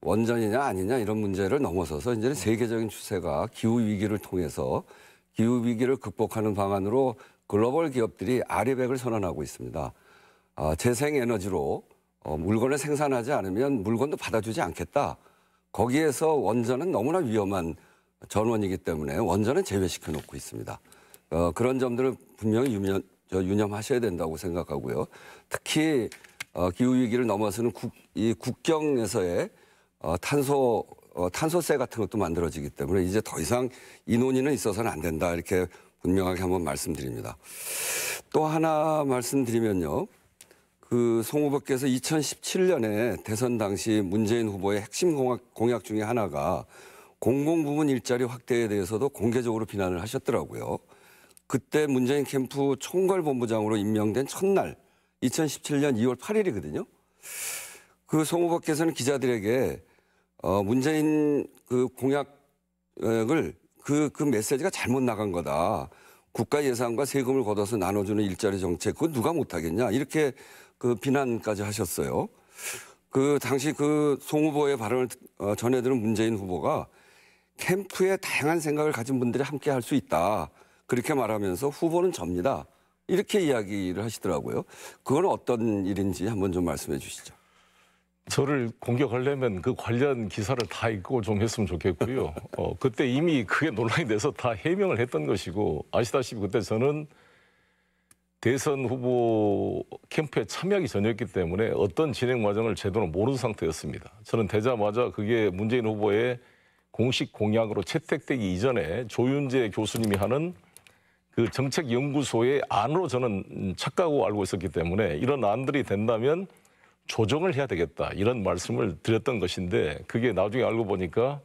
원전이냐 아니냐 이런 문제를 넘어서서 이제는 세계적인 추세가 기후 위기를 통해서 기후 위기를 극복하는 방안으로 글로벌 기업들이 아리백을 선언하고 있습니다. 아, 재생 에너지로 어, 물건을 생산하지 않으면 물건도 받아주지 않겠다. 거기에서 원전은 너무나 위험한 전원이기 때문에 원전은 제외시켜 놓고 있습니다. 어, 그런 점들을 분명히 저, 유념하셔야 된다고 생각하고요. 특히 어, 기후 위기를 넘어서는 국, 이 국경에서의 어, 탄소 어, 탄소세 같은 것도 만들어지기 때문에 이제 더 이상 이 논의는 있어서는 안 된다 이렇게 분명하게 한번 말씀드립니다. 또 하나 말씀드리면요. 그송 후보께서 2017년에 대선 당시 문재인 후보의 핵심 공약, 공약 중에 하나가 공공부문 일자리 확대에 대해서도 공개적으로 비난을 하셨더라고요. 그때 문재인 캠프 총괄본부장으로 임명된 첫날 2017년 2월 8일이거든요. 그 송 후보께서는 기자들에게 어, 문재인 그 공약을 그, 그 메시지가 잘못 나간 거다. 국가 예산과 세금을 걷어서 나눠주는 일자리 정책, 그거 누가 못하겠냐. 이렇게 그 비난까지 하셨어요. 그 당시 그 송 후보의 발언을 듣- 어, 전해들은 문재인 후보가 캠프에 다양한 생각을 가진 분들이 함께 할 수 있다. 그렇게 말하면서 후보는 접니다. 이렇게 이야기를 하시더라고요. 그건 어떤 일인지 한번 좀 말씀해 주시죠. 저를 공격하려면 그 관련 기사를 다 읽고 좀 했으면 좋겠고요. 어, 그때 이미 그게 논란이 돼서 다 해명을 했던 것이고 아시다시피 그때 저는 대선 후보 캠프에 참여하기 전이었기 때문에 어떤 진행 과정을 제대로 모르는 상태였습니다. 저는 되자마자 그게 문재인 후보의 공식 공약으로 채택되기 이전에 조윤재 교수님이 하는 그 정책연구소의 안으로 저는 착각하고 알고 있었기 때문에 이런 안들이 된다면 조정을 해야 되겠다 이런 말씀을 드렸던 것인데 그게 나중에 알고 보니까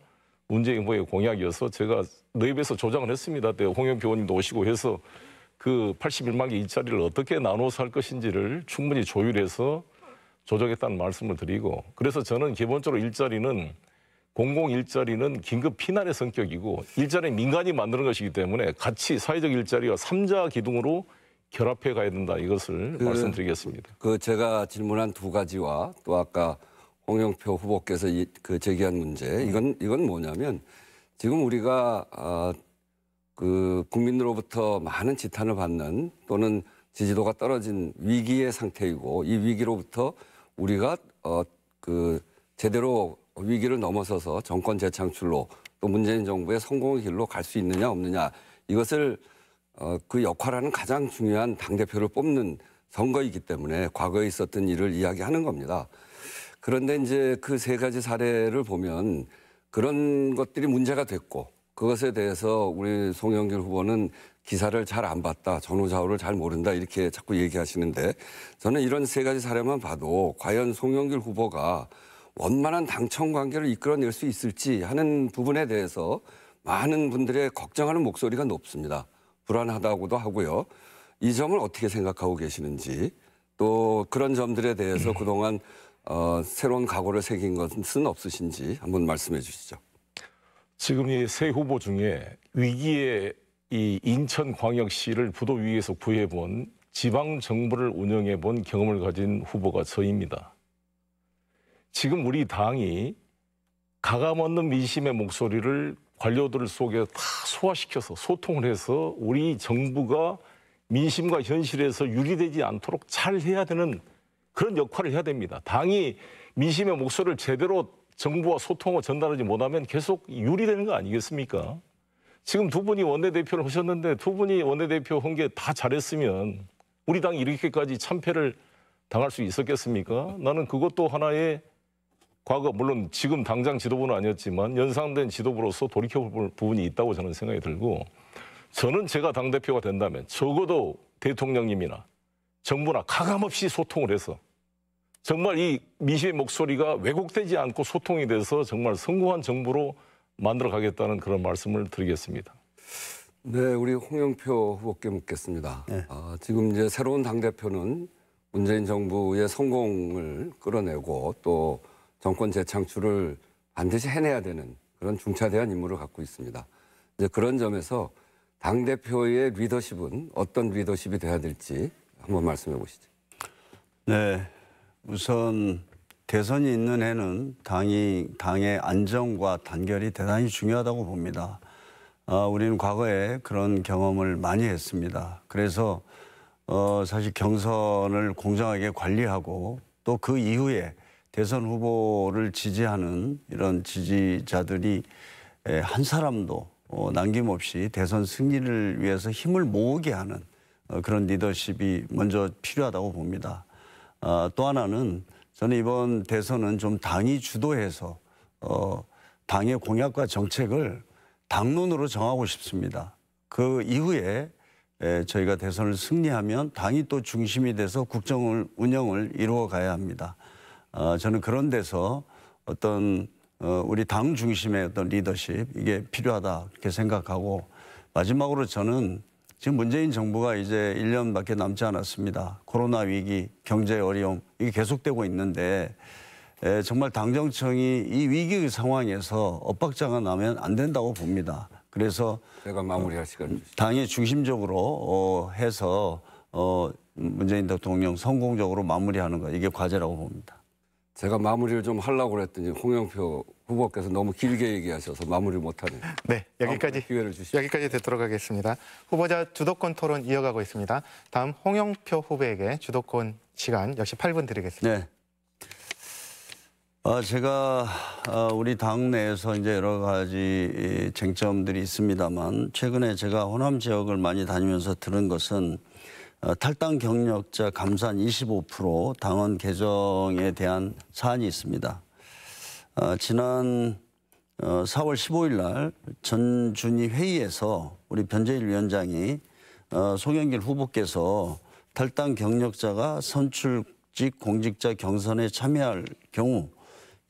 문재인 후보의 공약이어서 제가 내 입에서 조정을 했습니다. 그때 홍영표 의원님도 오시고 해서 그 81만 개 일자리를 어떻게 나눠서 할 것인지를 충분히 조율해서 조정했다는 말씀을 드리고 그래서 저는 기본적으로 일자리는 공공 일자리는 긴급 피난의 성격이고 일자리는 민간이 만드는 것이기 때문에 같이 사회적 일자리와 삼자 기둥으로 결합해 가야 된다. 이것을 말씀드리겠습니다. 그 제가 질문한 두 가지와 또 아까 홍영표 후보께서 이, 그 제기한 문제. 이건 이건 뭐냐면 지금 우리가 아, 그 국민으로부터 많은 지탄을 받는 또는 지지도가 떨어진 위기의 상태이고 이 위기로부터 우리가 어 그 제대로 위기를 넘어서서 정권 재창출로 또 문재인 정부의 성공의 길로 갈 수 있느냐 없느냐 이것을 어, 그 역할하는 가장 중요한 당대표를 뽑는 선거이기 때문에 과거에 있었던 일을 이야기하는 겁니다. 그런데 이제 그 세 가지 사례를 보면 그런 것들이 문제가 됐고 그것에 대해서 우리 송영길 후보는 기사를 잘 안 봤다, 전후좌우를 잘 모른다 이렇게 자꾸 얘기하시는데 저는 이런 세 가지 사례만 봐도 과연 송영길 후보가 원만한 당청 관계를 이끌어낼 수 있을지 하는 부분에 대해서 많은 분들의 걱정하는 목소리가 높습니다. 불안하다고도 하고요. 이 점을 어떻게 생각하고 계시는지 또 그런 점들에 대해서 그동안 어, 새로운 각오를 새긴 것은 없으신지 한번 말씀해 주시죠. 지금 이 세 후보 중에 위기에 이 인천광역시를 부도 위기에서 구해본 지방 정부를 운영해본 경험을 가진 후보가 저입니다. 지금 우리 당이 가감 없는 민심의 목소리를 관료들 속에 다 소화시켜서 소통을 해서 우리 정부가 민심과 현실에서 유리되지 않도록 잘 해야 되는 그런 역할을 해야 됩니다. 당이 민심의 목소리를 제대로 정부와 소통을 전달하지 못하면 계속 유리되는 거 아니겠습니까? 지금 두 분이 원내대표를 하셨는데 두 분이 원내대표 한 게 다 잘했으면 우리 당이 이렇게까지 참패를 당할 수 있었겠습니까? 나는 그것도 하나의 과거 물론 지금 당장 지도부는 아니었지만 연상된 지도부로서 돌이켜볼 부분이 있다고 저는 생각이 들고 저는 제가 당 대표가 된다면 적어도 대통령님이나 정부나 가감없이 소통을 해서 정말 이 민심의 목소리가 왜곡되지 않고 소통이 돼서 정말 성공한 정부로 만들어 가겠다는 그런 말씀을 드리겠습니다. 네, 우리 홍영표 후보께 묻겠습니다. 아, 지금 이제 새로운 당 대표는 문재인 정부의 성공을 끌어내고 또 정권 재창출을 반드시 해내야 되는 그런 중차대한 임무를 갖고 있습니다. 이제 그런 점에서 당 대표의 리더십은 어떤 리더십이 돼야 될지 한번 말씀해 보시죠. 네, 우선 대선이 있는 해는 당이 당의 안정과 단결이 대단히 중요하다고 봅니다. 아, 우리는 과거에 그런 경험을 많이 했습니다. 그래서 어, 사실 경선을 공정하게 관리하고 또 그 이후에 대선 후보를 지지하는 이런 지지자들이 에, 한 사람도 어, 남김없이 대선 승리를 위해서 힘을 모으게 하는 어, 그런 리더십이 먼저 필요하다고 봅니다. 아, 또 하나는 저는 이번 대선은 좀 당이 주도해서 어, 당의 공약과 정책을 당론으로 정하고 싶습니다. 그 이후에 에, 저희가 대선을 승리하면 당이 또 중심이 돼서 국정을 운영을 이루어 가야 합니다. 어, 저는 그런 데서 어떤 어, 우리 당 중심의 어떤 리더십 이게 필요하다 이렇게 생각하고 마지막으로 저는 지금 문재인 정부가 이제 1년밖에 남지 않았습니다. 코로나 위기, 경제 어려움 이게 계속되고 있는데 에, 정말 당정청이 이 위기 상황에서 엇박자가 나면 안 된다고 봅니다. 그래서 제가 마무리할 시간 주시죠. 당이 중심적으로 어, 해서 어, 문재인 대통령 성공적으로 마무리하는 것 이게 과제라고 봅니다. 제가 마무리를 좀 하려고 그랬더니 홍영표 후보께서 너무 길게 얘기하셔서 마무리를 못하네요. 네, 여기까지 기회를 주시죠. 여기까지 듣도록 하겠습니다. 후보자 주도권 토론 이어가고 있습니다. 다음 홍영표 후보에게 주도권 시간 역시 8분 드리겠습니다. 네. 아, 제가 아, 우리 당 내에서 이제 여러 가지 이 쟁점들이 있습니다만 최근에 제가 호남 지역을 많이 다니면서 들은 것은 어, 탈당 경력자 감산 25% 당원 개정에 대한 사안이 있습니다. 어, 지난 어, 4월 15일 날 전준위 회의에서 우리 변재일 위원장이 어, 송영길 후보께서 탈당 경력자가 선출직 공직자 경선에 참여할 경우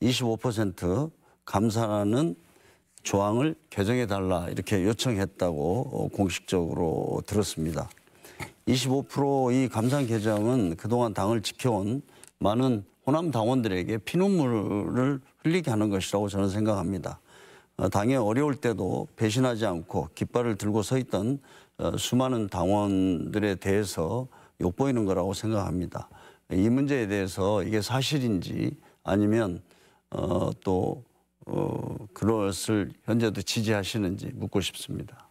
25% 감산하는 조항을 개정해 달라 이렇게 요청했다고 어, 공식적으로 들었습니다. 25%이 감산 개정은 그동안 당을 지켜온 많은 호남 당원들에게 피눈물을 흘리게 하는 것이라고 저는 생각합니다. 어, 당에 어려울 때도 배신하지 않고 깃발을 들고 서 있던 어, 수많은 당원들에 대해서 욕보이는 거라고 생각합니다. 이 문제에 대해서 이게 사실인지 아니면 어, 또 어, 그것을 현재도 지지하시는지 묻고 싶습니다.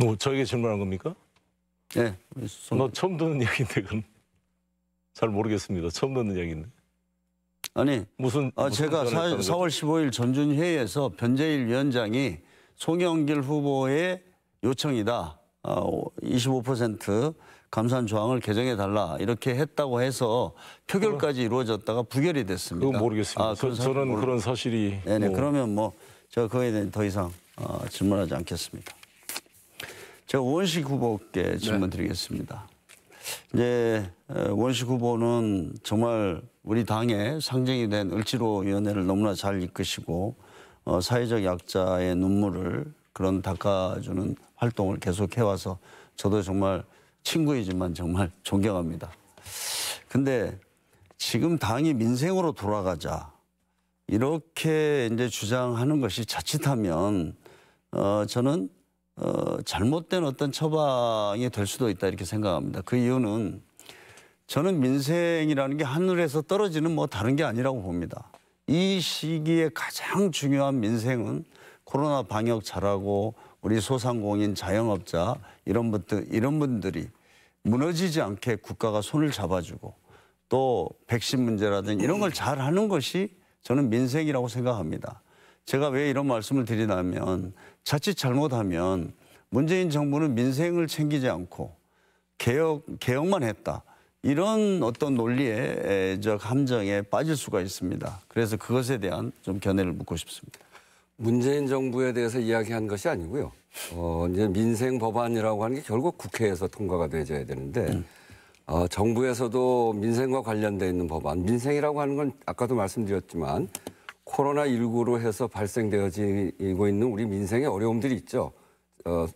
뭐 저에게 질문한 겁니까? 네, 손- 너 처음 듣는 얘기인데 그건 잘 모르겠습니다. 처음 듣는 얘기인데 아니 무슨 아, 무슨 제가 사, 변했다는 거죠? 4월 15일 전준 회의에서 변재일 위원장이 송영길 후보의 요청이다. 어, 25% 감산 조항을 개정해 달라 이렇게 했다고 해서 표결까지 이루어졌다가 부결이 됐습니다. 그건 모르겠습니다. 아, 저, 그건 사실 저는 모르- 그런 사실이 네네. 뭐 그러면 뭐 제가 그거에 대해 더 이상 어, 질문하지 않겠습니다. 제가 원식 후보께 질문 드리겠습니다. 이제 어, 원식 후보는 정말 우리 당의 상징이 된 을지로위원회를 너무나 잘 이끄시고 어, 사회적 약자의 눈물을 그런 닦아주는 활동을 계속 해와서 저도 정말 친구이지만 정말 존경합니다. 근데 지금 당이 민생으로 돌아가자 이렇게 이제 주장하는 것이 자칫하면 어 저는 어 잘못된 어떤 처방이 될 수도 있다 이렇게 생각합니다. 그 이유는 저는 민생이라는 게 하늘에서 떨어지는 뭐 다른 게 아니라고 봅니다. 이 시기에 가장 중요한 민생은 코로나 방역 잘하고 우리 소상공인 자영업자 이런 분들 이런 분들이 무너지지 않게 국가가 손을 잡아주고 또 백신 문제라든지 이런 걸 잘 하는 것이 저는 민생이라고 생각합니다. 제가 왜 이런 말씀을 드리냐면 자칫 잘못하면 문재인 정부는 민생을 챙기지 않고 개혁 개혁만 했다. 이런 어떤 논리의 함정에 빠질 수가 있습니다. 그래서 그것에 대한 좀 견해를 묻고 싶습니다. 문재인 정부에 대해서 이야기한 것이 아니고요. 어, 이제 민생 법안이라고 하는 게 결국 국회에서 통과가 되어야 되는데 어, 정부에서도 민생과 관련돼 있는 법안, 민생이라고 하는 건 아까도 말씀드렸지만 코로나 19로 해서 발생되어지고 있는 우리 민생의 어려움들이 있죠. 어,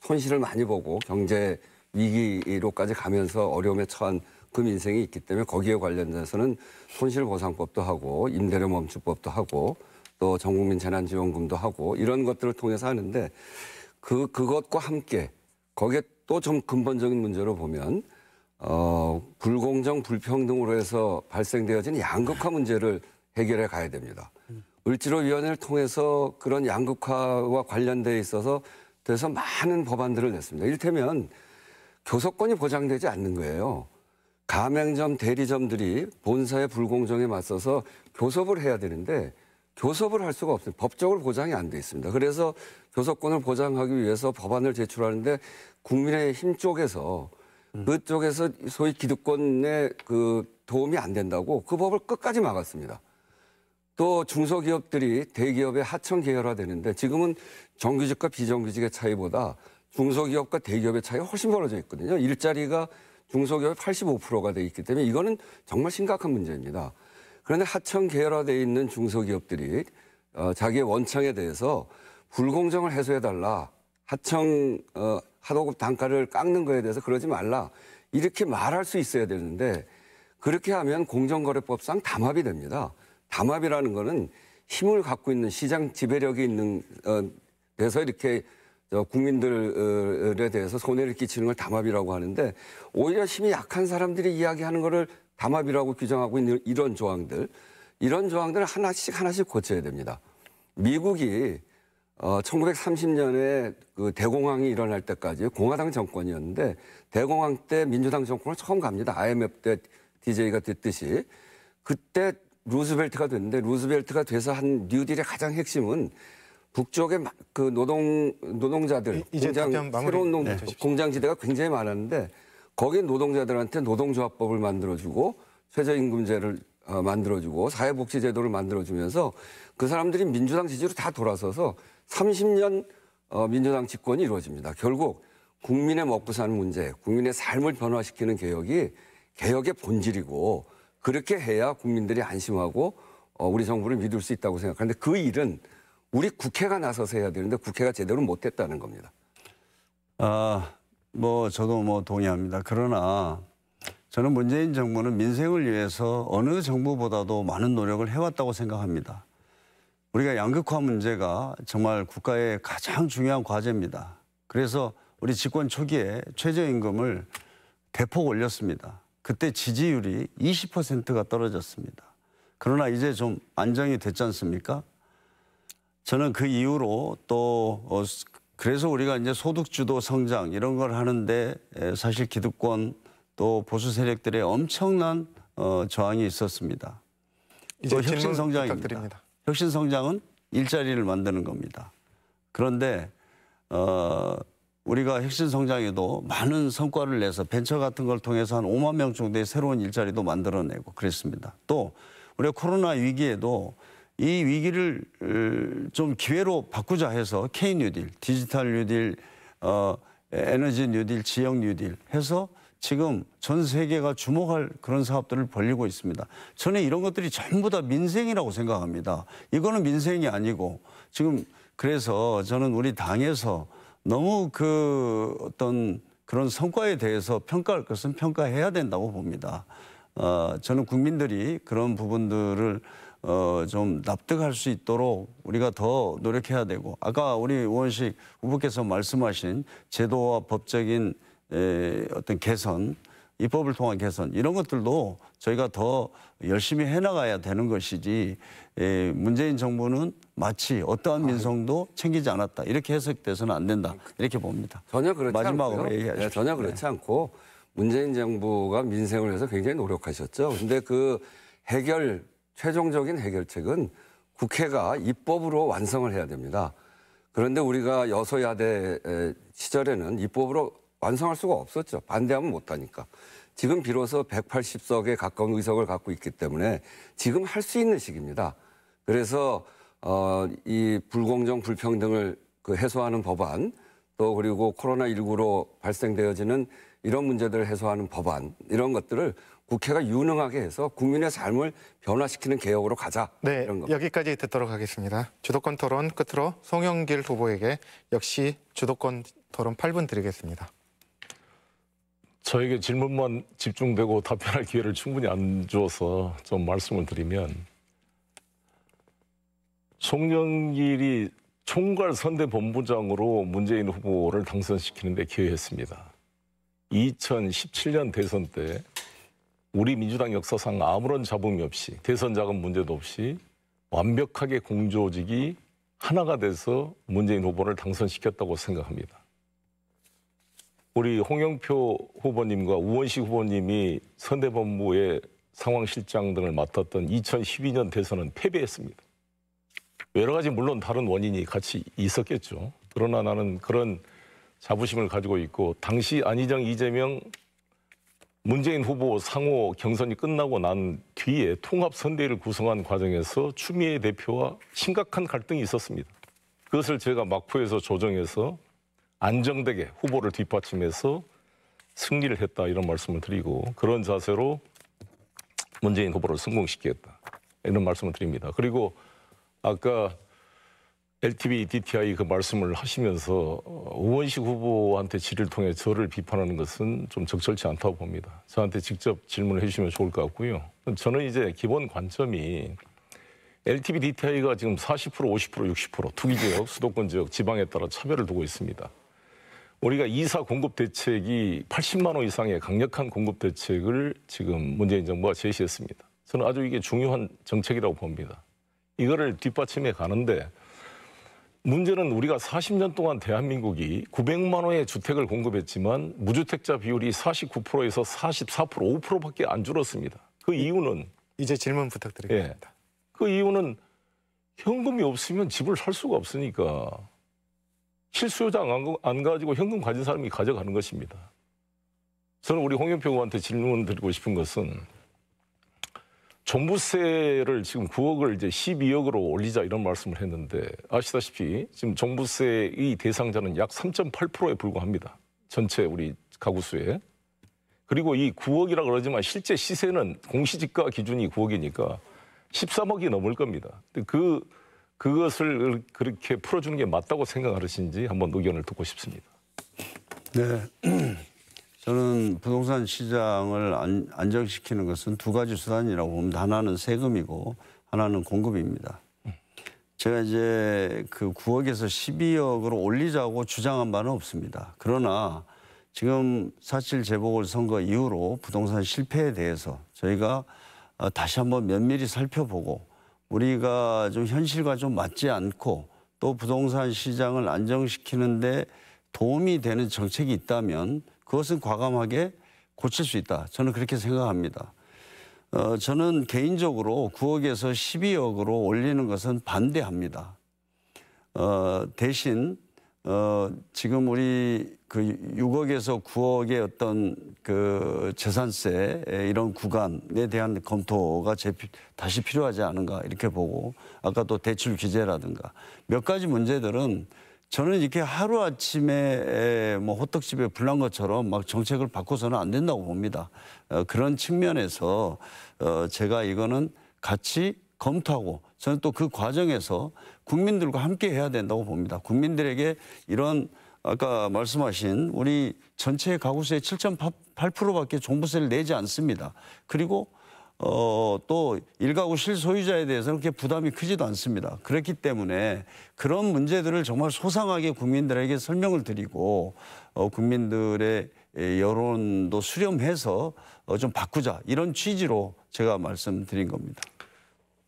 손실을 많이 보고 경제 위기로까지 가면서 어려움에 처한 그 민생이 있기 때문에 거기에 관련돼서는 손실보상법도 하고 임대료 멈춤법도 하고 또 전국민 재난지원금도 하고 이런 것들을 통해서 하는데 그 그것과 함께 거기에 또 좀 근본적인 문제로 보면 어 불공정 불평등으로 해서 발생되어진 양극화 문제를 해결해 가야 됩니다. 을지로위원회를 통해서 그런 양극화와 관련돼 있어서 돼서 많은 법안들을 냈습니다. 이를테면 교섭권이 보장되지 않는 거예요. 가맹점, 대리점들이 본사의 불공정에 맞서서 교섭을 해야 되는데 교섭을 할 수가 없어요. 법적으로 보장이 안 돼 있습니다. 그래서 교섭권을 보장하기 위해서 법안을 제출하는데 국민의힘 쪽에서 그쪽에서 소위 기득권에 그 도움이 안 된다고 그 법을 끝까지 막았습니다. 또 중소기업들이 대기업의 하청 계열화되는데 지금은 정규직과 비정규직의 차이보다 중소기업과 대기업의 차이가 훨씬 벌어져 있거든요. 일자리가 중소기업의 85%가 돼 있기 때문에 이거는 정말 심각한 문제입니다. 그런데 하청 계열화돼 있는 중소기업들이 어, 자기의 원청에 대해서 불공정을 해소해달라. 하청 어, 하도급 단가를 깎는 거에 대해서 그러지 말라. 이렇게 말할 수 있어야 되는데 그렇게 하면 공정거래법상 담합이 됩니다. 담합이라는 거는 힘을 갖고 있는 시장 지배력이 있는 어, 데서 이렇게 저 국민들에 대해서 손해를 끼치는 걸 담합이라고 하는데 오히려 힘이 약한 사람들이 이야기하는 거를 담합이라고 규정하고 있는 이런 조항들 이런 조항들을 하나씩 하나씩 고쳐야 됩니다. 미국이 어, 1930년에 그 대공황이 일어날 때까지 공화당 정권이었는데 대공황 때 민주당 정권을 처음 갑니다. IMF 때 DJ가 됐듯이 그때 루즈벨트가 됐는데 루즈벨트가 돼서 한 뉴딜의 가장 핵심은 북쪽의 마- 그 노동 노동자들 이- 공장 새로운 농, 네, 해주십시오. 공장 지대가 굉장히 많았는데 거기에 노동자들한테 노동조합법을 만들어주고 최저임금제를 어, 만들어주고 사회복지제도를 만들어주면서 그 사람들이 민주당 지지로 다 돌아서서 30년 어, 민주당 집권이 이루어집니다. 결국 국민의 먹고 사는 문제, 국민의 삶을 변화시키는 개혁이 개혁의 본질이고 그렇게 해야 국민들이 안심하고 어, 우리 정부를 믿을 수 있다고 생각하는데 그 일은 우리 국회가 나서서 해야 되는데 국회가 제대로 못했다는 겁니다. 아, 뭐 저도 뭐 동의합니다. 그러나 저는 문재인 정부는 민생을 위해서 어느 정부보다도 많은 노력을 해왔다고 생각합니다. 우리가 양극화 문제가 정말 국가의 가장 중요한 과제입니다. 그래서 우리 집권 초기에 최저임금을 대폭 올렸습니다. 그때 지지율이 20%가 떨어졌습니다. 그러나 이제 좀 안정이 됐지 않습니까? 저는 그 이후로 또 어, 그래서 우리가 이제 소득주도 성장 이런 걸 하는데 에, 사실 기득권 또 보수 세력들의 엄청난 어, 저항이 있었습니다. 이제 혁신 성장입니다. 혁신 성장은 일자리를 만드는 겁니다. 그런데 어, 우리가 혁신 성장에도 많은 성과를 내서 벤처 같은 걸 통해서 한 5만 명 정도의 새로운 일자리도 만들어내고 그랬습니다. 또 우리가 코로나 위기에도 이 위기를 어, 좀 기회로 바꾸자 해서 K 뉴딜, 디지털 뉴딜, 어, 에너지 뉴딜, 지역 뉴딜 해서 지금 전 세계가 주목할 그런 사업들을 벌리고 있습니다. 저는 이런 것들이 전부 다 민생이라고 생각합니다. 이거는 민생이 아니고 지금 그래서 저는 우리 당에서 너무 그 어떤 그런 성과에 대해서 평가할 것은 평가해야 된다고 봅니다. 어, 저는 국민들이 그런 부분들을 어, 좀 납득할 수 있도록 우리가 더 노력해야 되고 아까 우리 의원식 후보께서 말씀하신 제도와 법적인 에, 어떤 개선, 입법을 통한 개선 이런 것들도 저희가 더 열심히 해나가야 되는 것이지 에, 문재인 정부는 마치 어떠한 민성도 챙기지 않았다 이렇게 해석돼서는 안 된다 이렇게 봅니다. 전혀 그렇지 마지막으로 않고요. 얘기하십시오. 네, 전혀 그렇지 않고 문재인 정부가 민생을 위해서 굉장히 노력하셨죠. 근데 그 해결 최종적인 해결책은 국회가 입법으로 완성을 해야 됩니다. 그런데 우리가 여소야대 에, 시절에는 입법으로 완성할 수가 없었죠. 반대하면 못하니까. 지금 비로소 180석에 가까운 의석을 갖고 있기 때문에 지금 할 수 있는 시기입니다. 그래서 어, 이 불공정 불평등을 그 해소하는 법안 또 그리고 코로나 19로 발생되어지는 이런 문제들을 해소하는 법안 이런 것들을 국회가 유능하게 해서 국민의 삶을 변화시키는 개혁으로 가자 네. 여기까지 듣도록 하겠습니다. 주도권 토론 끝으로 송영길 후보에게 역시 주도권 토론 8분 드리겠습니다. 저에게 질문만 집중되고 답변할 기회를 충분히 안 주어서 좀 말씀을 드리면 송영길이 총괄 선대본부장으로 문재인 후보를 당선시키는 데 기여했습니다. 2017년 대선 때 우리 민주당 역사상 아무런 잡음이 없이 대선 자금 문제도 없이 완벽하게 공조직이 하나가 돼서 문재인 후보를 당선시켰다고 생각합니다. 우리 홍영표 후보님과 우원식 후보님이 선대본부의 상황실장 등을 맡았던 2012년 대선은 패배했습니다. 여러 가지 물론 다른 원인이 같이 있었겠죠. 그러나 나는 그런 자부심을 가지고 있고 당시 안희정 이재명 문재인 후보 상호 경선이 끝나고 난 뒤에 통합 선대위를 구성한 과정에서 추미애 대표와 심각한 갈등이 있었습니다. 그것을 제가 막후에서 조정해서 안정되게 후보를 뒷받침해서 승리를 했다 이런 말씀을 드리고 그런 자세로 문재인 후보를 성공시키겠다 이런 말씀을 드립니다. 그리고 아까 LTV DTI 그 말씀을 하시면서 어, 우원식 후보한테 질의를 통해 저를 비판하는 것은 좀 적절치 않다고 봅니다. 저한테 직접 질문을 해주시면 좋을 것 같고요. 저는 이제 기본 관점이 LTV DTI가 지금 40% 50% 60% 투기 지역, 수도권 지역, 지방에 따라 차별을 두고 있습니다. 우리가 이사 공급 대책이 80만 원 이상의 강력한 공급 대책을 지금 문재인 정부가 제시했습니다. 저는 아주 이게 중요한 정책이라고 봅니다. 이거를 뒷받침해 가는데 문제는 우리가 40년 동안 대한민국이 900만 원의 주택을 공급했지만 무주택자 비율이 49%에서 44% 5%밖에 안 줄었습니다. 그 이유는 이제 질문 부탁드리겠습니다. 그 이유는 현금이 없으면 집을 살 수가 없으니까 실수요자 안, 가- 안 가지고 현금 가진 사람이 가져가는 것입니다. 저는 우리 홍영표 의원한테 질문 드리고 싶은 것은 종부세를 지금 9억을 이제 12억으로 올리자 이런 말씀을 했는데 아시다시피 지금 종부세의 대상자는 약 3.8%에 불과합니다. 전체 우리 가구 수에. 그리고 이 9억이라 그러지만 실제 시세는 공시지가 기준이 9억이니까 13억이 넘을 겁니다. 그 그것을 그렇게 풀어주는 게 맞다고 생각하시는지 한번 의견을 듣고 싶습니다. 네. 저는 부동산 시장을 안, 안정시키는 것은 두 가지 수단이라고 봅니다. 하나는 세금이고 하나는 공급입니다. 제가 이제 그 9억에서 12억으로 올리자고 주장한 바는 없습니다. 그러나 지금 사실 재보궐선거 이후로 부동산 실패에 대해서 저희가 어, 다시 한번 면밀히 살펴보고 우리가 좀 현실과 좀 맞지 않고 또 부동산 시장을 안정시키는데 도움이 되는 정책이 있다면 그것은 과감하게 고칠 수 있다. 저는 그렇게 생각합니다. 어, 저는 개인적으로 9억에서 12억으로 올리는 것은 반대합니다. 어, 대신 어, 지금 우리 그 6억에서 9억의 어떤 그 재산세 이런 구간에 대한 검토가 재, 다시 필요하지 않은가 이렇게 보고 아까 또 대출 규제라든가 몇 가지 문제들은 저는 이렇게 하루 아침에 뭐 호떡집에 불난 것처럼 막 정책을 바꿔서는 안 된다고 봅니다. 어, 그런 측면에서 어, 제가 이거는 같이 검토하고 저는 또 그 과정에서 국민들과 함께 해야 된다고 봅니다. 국민들에게 이런 아까 말씀하신 우리 전체 가구수의 7.8%밖에 종부세를 내지 않습니다. 그리고 어, 또 일가구 실소유자에 대해서는 그렇게 부담이 크지도 않습니다. 그렇기 때문에 그런 문제들을 정말 소상하게 국민들에게 설명을 드리고 어, 국민들의 에, 여론도 수렴해서 어, 좀 바꾸자 이런 취지로 제가 말씀드린 겁니다.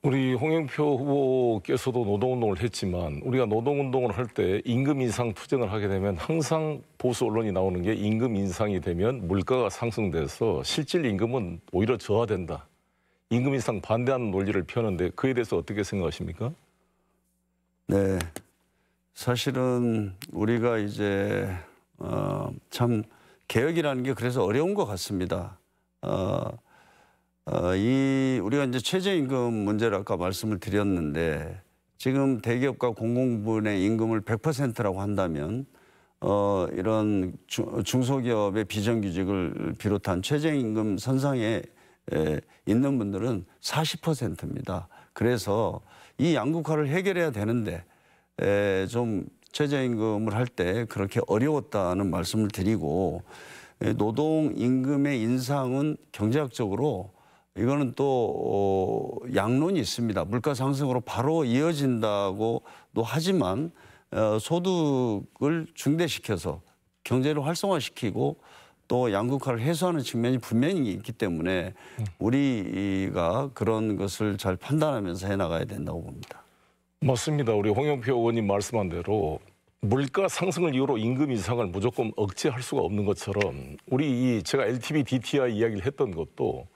우리 홍영표 후보께서도 노동운동을 했지만 우리가 노동운동을 할 때 임금 인상 투쟁을 하게 되면 항상 보수 언론이 나오는 게 임금 인상이 되면 물가가 상승돼서 실질 임금은 오히려 저하된다. 임금 인상 반대하는 논리를 펴는데 그에 대해서 어떻게 생각하십니까? 네. 사실은 우리가 이제 어, 참 개혁이라는 게 그래서 어려운 것 같습니다. 어, 어, 이 우리가 이제 최저임금 문제를 아까 말씀을 드렸는데 지금 대기업과 공공부문의 임금을 100%라고 한다면 어, 이런 중, 중소기업의 비정규직을 비롯한 최저임금 선상에 에, 있는 분들은 40%입니다. 그래서 이 양극화를 해결해야 되는데 에, 좀 최저임금을 할 때 그렇게 어려웠다는 말씀을 드리고 에, 노동 임금의 인상은 경제학적으로 이거는 또 어, 양론이 있습니다. 물가 상승으로 바로 이어진다고도 하지만 어, 소득을 중대시켜서 경제를 활성화시키고 또 양극화를 해소하는 측면이 분명히 있기 때문에 우리가 그런 것을 잘 판단하면서 해나가야 된다고 봅니다. 맞습니다. 우리 홍영표 의원님 말씀한 대로 물가 상승을 이유로 임금 인상을 무조건 억제할 수가 없는 것처럼 우리 이 제가 LTV DTI 이야기를 했던 것도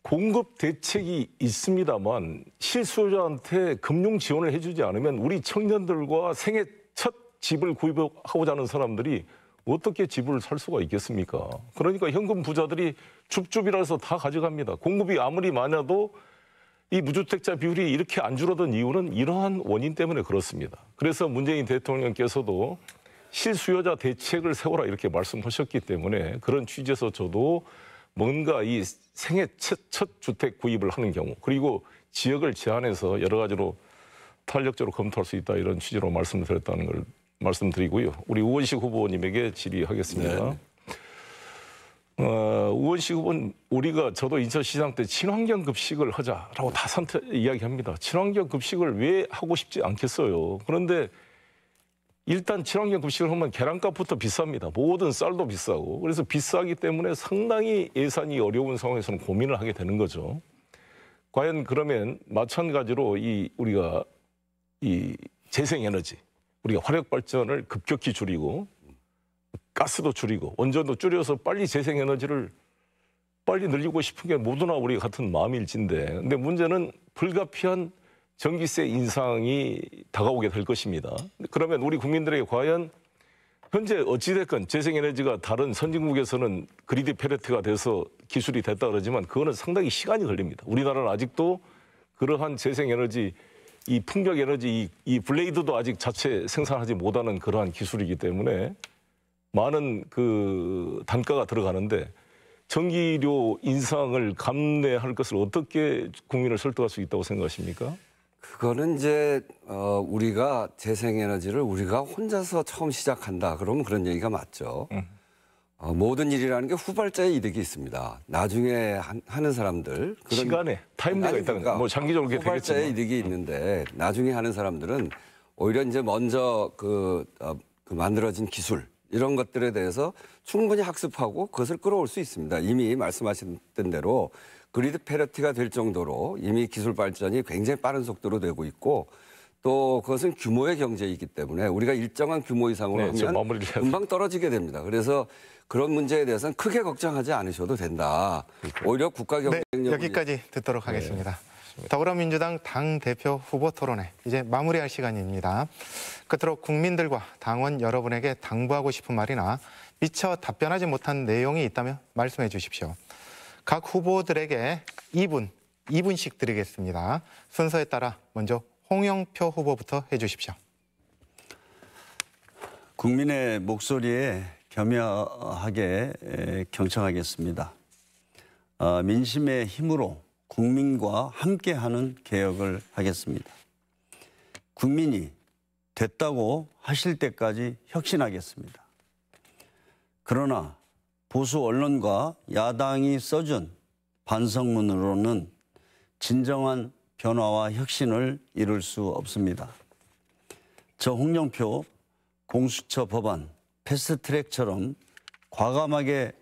공급 대책이 있습니다만 실수요자한테 금융 지원을 해주지 않으면 우리 청년들과 생애 첫 집을 구입하고자 하는 사람들이 어떻게 집을 살 수가 있겠습니까? 그러니까 현금 부자들이 줍줍이라서 다 가져갑니다. 공급이 아무리 많아도 이 무주택자 비율이 이렇게 안 줄어든 이유는 이러한 원인 때문에 그렇습니다. 그래서 문재인 대통령께서도 실수요자 대책을 세워라 이렇게 말씀하셨기 때문에 그런 취지에서 저도 뭔가 이 생애 첫, 첫 주택 구입을 하는 경우 그리고 지역을 제한해서 여러 가지로 탄력적으로 검토할 수 있다 이런 취지로 말씀을 드렸다는 걸 말씀드리고요. 우리 우원식 후보님에게 질의하겠습니다. 어, 우원식 후보는 우리가 저도 인천시장 때 친환경 급식을 하자라고 다 선택 이야기합니다. 친환경 급식을 왜 하고 싶지 않겠어요. 그런데 일단 친환경 급식을 하면 계란값부터 비쌉니다. 모든 쌀도 비싸고 그래서 비싸기 때문에 상당히 예산이 어려운 상황에서는 고민을 하게 되는 거죠. 과연 그러면 마찬가지로 이 우리가 이 재생에너지 우리가 화력 발전을 급격히 줄이고 가스도 줄이고 원전도 줄여서 빨리 재생 에너지를 빨리 늘리고 싶은 게 모두나 우리 같은 마음일진데 근데 문제는 불가피한 전기세 인상이 다가오게 될 것입니다. 그러면 우리 국민들에게 과연 현재 어찌됐건 재생에너지가 다른 선진국에서는 그리드 페레트가 돼서 기술이 됐다 그러지만 그거는 상당히 시간이 걸립니다. 우리나라는 아직도 그러한 재생에너지 이 풍력 에너지 이, 이 블레이드도 아직 자체 생산하지 못하는 그러한 기술이기 때문에 많은 그 단가가 들어가는데 전기료 인상을 감내할 것을 어떻게 국민을 설득할 수 있다고 생각하십니까? 그거는 이제 어, 우리가 재생에너지를 우리가 혼자서 처음 시작한다. 그러면 그런 얘기가 맞죠. 어, 모든 일이라는 게 후발자의 이득이 있습니다. 나중에 한- 하는 사람들 그런- 시간에 타임리가 있다는 그러니까 뭐 장기적으로 후발자의 이득이 있는데 나중에 하는 사람들은 오히려 이제 먼저 그, 어, 그 만들어진 기술 이런 것들에 대해서 충분히 학습하고 그것을 끌어올 수 있습니다. 이미 말씀하셨던 대로 그리드 페러티가 될 정도로 이미 기술 발전이 굉장히 빠른 속도로 되고 있고 또 그것은 규모의 경제이기 때문에 우리가 일정한 규모 이상으로 네, 하면 금방 떨어지게 됩니다. 그래서 그런 문제에 대해서는 크게 걱정하지 않으셔도 된다. 오히려 국가 네, 경쟁력을 여기까지 듣도록 하겠습니다. 더불어민주당 당 대표 후보 토론회 이제 마무리할 시간입니다. 끝으로 국민들과 당원 여러분에게 당부하고 싶은 말이나 미처 답변하지 못한 내용이 있다면 말씀해 주십시오. 각 후보들에게 2분, 2분씩 드리겠습니다. 순서에 따라 먼저 홍영표 후보부터 해 주십시오. 국민의 목소리에 겸허하게 에, 경청하겠습니다. 아, 민심의 힘으로 국민과 함께하는 개혁을 하겠습니다. 국민이 됐다고 하실 때까지 혁신하겠습니다. 그러나 보수 언론과 야당이 써준 반성문으로는 진정한 변화와 혁신을 이룰 수 없습니다. 저 홍영표 공수처 법안 패스트트랙처럼 과감하게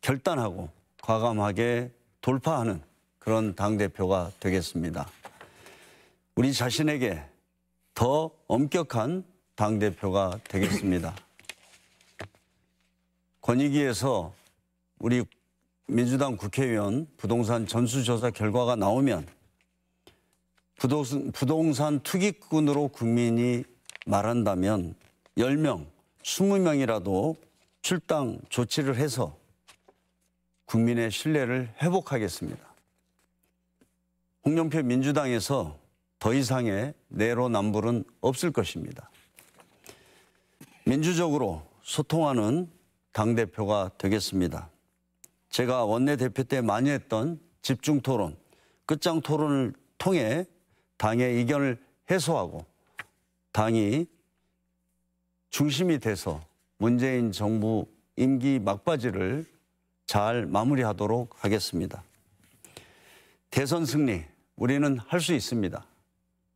결단하고 과감하게 돌파하는 그런 당대표가 되겠습니다. 우리 자신에게 더 엄격한 당대표가 되겠습니다. 권익위에서 우리 민주당 국회의원 부동산 전수조사 결과가 나오면 부동산, 투기꾼으로 국민이 말한다면 10명, 20명이라도 출당 조치를 해서 국민의 신뢰를 회복하겠습니다. 홍영표 민주당에서 더 이상의 내로남불은 없을 것입니다. 민주적으로 소통하는 당대표가 되겠습니다. 제가 원내대표 때 많이 했던 집중 토론, 끝장 토론을 통해 당의 의견을 해소하고 당이 중심이 돼서 문재인 정부 임기 막바지를 잘 마무리하도록 하겠습니다. 대선 승리, 우리는 할 수 있습니다.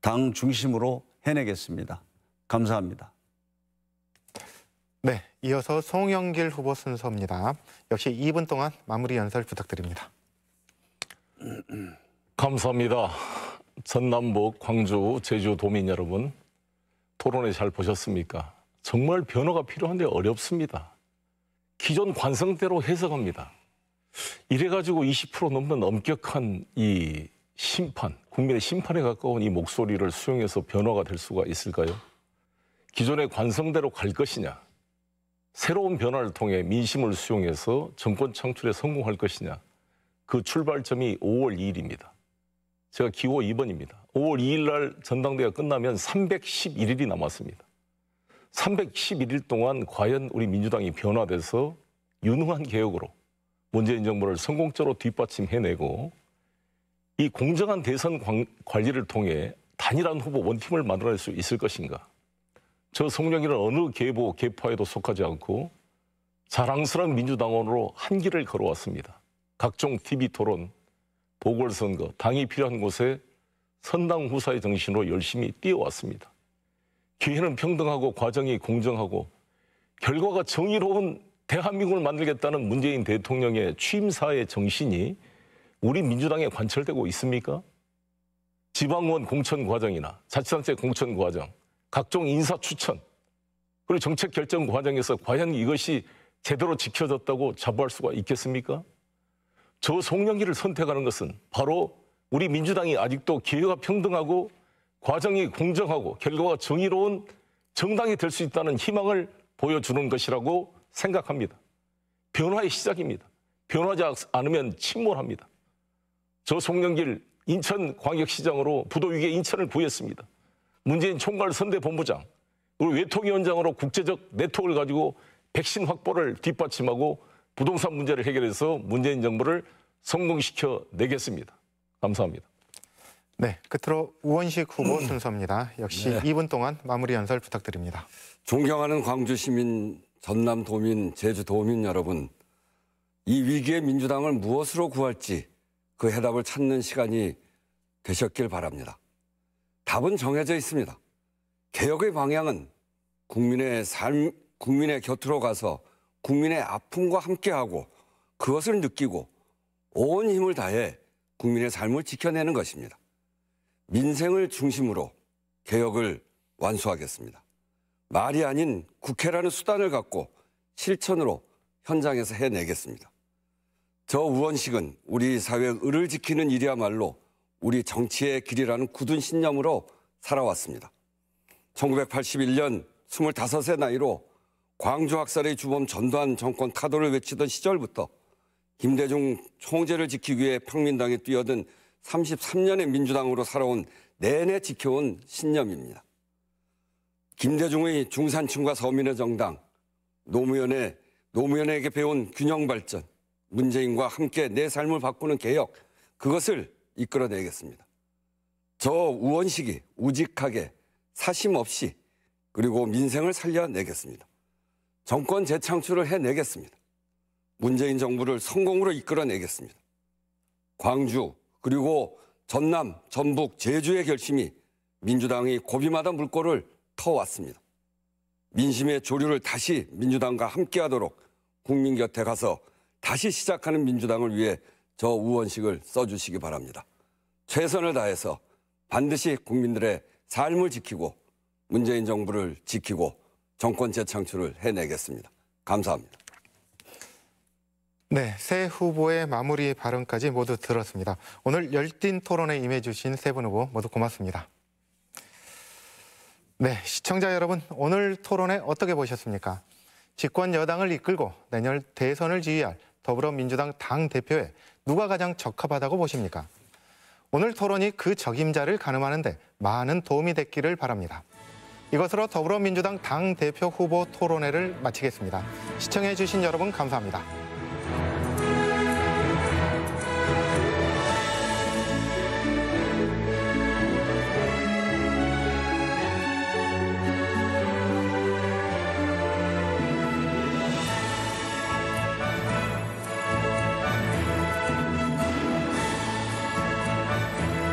당 중심으로 해내겠습니다. 감사합니다. 네, 이어서 송영길 후보 순서입니다. 역시 2분 동안 마무리 연설 부탁드립니다. 감사합니다. 전남북, 광주, 제주 도민 여러분 토론회 잘 보셨습니까? 정말 변화가 필요한데 어렵습니다. 기존 관성대로 해석합니다. 이래가지고 20% 넘는 엄격한 이 심판, 국민의 심판에 가까운 이 목소리를 수용해서 변화가 될 수가 있을까요? 기존의 관성대로 갈 것이냐? 새로운 변화를 통해 민심을 수용해서 정권 창출에 성공할 것이냐? 그 출발점이 5월 2일입니다. 제가 기호 2번입니다. 5월 2일 날 전당대회가 끝나면 311일이 남았습니다. 311일 동안 과연 우리 민주당이 변화돼서 유능한 개혁으로 문재인 정부를 성공적으로 뒷받침해내고 이 공정한 대선 관- 관리를 통해 단일한 후보 원팀을 만들어낼 수 있을 것인가? 저 송영길은 어느 계보, 계파에도 속하지 않고 자랑스러운 민주당원으로 한 길을 걸어왔습니다. 각종 TV 토론, 보궐선거, 당이 필요한 곳에 선당 후사의 정신으로 열심히 뛰어왔습니다. 기회는 평등하고 과정이 공정하고 결과가 정의로운 대한민국을 만들겠다는 문재인 대통령의 취임사의 정신이 우리 민주당에 관철되고 있습니까? 지방원 공천 과정이나 자치단체 공천 과정, 각종 인사 추천, 그리고 정책 결정 과정에서 과연 이것이 제대로 지켜졌다고 자부할 수가 있겠습니까? 저 송영기를 선택하는 것은 바로 우리 민주당이 아직도 기회가 평등하고 과정이 공정하고 결과가 정의로운 정당이 될 수 있다는 희망을 보여주는 것이라고 생각합니다. 변화의 시작입니다. 변하지 않으면 침몰합니다. 저 송영길 인천광역시장으로 부도위기에 인천을 부였습니다. 문재인 총괄 선대본부장 그리고 외통위원장으로 국제적 네트워크를 가지고 백신 확보를 뒷받침하고 부동산 문제를 해결해서 문재인 정부를 성공시켜 내겠습니다. 감사합니다. 네, 끝으로 우원식 후보 순서입니다. 역시 2분 동안 마무리 연설 부탁드립니다. 존경하는 광주 시민, 전남 도민, 제주 도민 여러분, 이 위기의 민주당을 무엇으로 구할지 그 해답을 찾는 시간이 되셨길 바랍니다. 답은 정해져 있습니다. 개혁의 방향은 국민의 삶, 국민의 곁으로 가서 국민의 아픔과 함께하고 그것을 느끼고 온 힘을 다해 국민의 삶을 지켜내는 것입니다. 민생을 중심으로 개혁을 완수하겠습니다. 말이 아닌 국회라는 수단을 갖고 실천으로 현장에서 해내겠습니다. 저 우원식은 우리 사회의 을을 지키는 일이야말로 우리 정치의 길이라는 굳은 신념으로 살아왔습니다. 1981년 25세 나이로 광주 학살의 주범 전두환 정권 타도를 외치던 시절부터 김대중 총재를 지키기 위해 평민당에 뛰어든 33년의 민주당으로 살아온 내내 지켜온 신념입니다. 김대중의 중산층과 서민의 정당, 노무현의 노무현에게 배운 균형 발전, 문재인과 함께 내 삶을 바꾸는 개혁, 그것을 이끌어내겠습니다. 저 우원식이 우직하게 사심 없이 그리고 민생을 살려내겠습니다. 정권 재창출을 해내겠습니다. 문재인 정부를 성공으로 이끌어내겠습니다. 광주 그리고 전남, 전북, 제주의 결심이 민주당이 고비마다 물꼬를 터왔습니다. 민심의 조류를 다시 민주당과 함께하도록 국민 곁에 가서 다시 시작하는 민주당을 위해 저 우원식을 써주시기 바랍니다. 최선을 다해서 반드시 국민들의 삶을 지키고 문재인 정부를 지키고 정권 재창출을 해내겠습니다. 감사합니다. 네, 새 후보의 마무리 발언까지 모두 들었습니다. 오늘 열띤 토론에 임해주신 세 분 후보 모두 고맙습니다. 네, 시청자 여러분, 오늘 토론회 어떻게 보셨습니까? 집권 여당을 이끌고 내년 대선을 지휘할 더불어민주당 당 대표에 누가 가장 적합하다고 보십니까? 오늘 토론이 그 적임자를 가늠하는데 많은 도움이 됐기를 바랍니다. 이것으로 더불어민주당 당 대표 후보 토론회를 마치겠습니다. 시청해주신 여러분 감사합니다.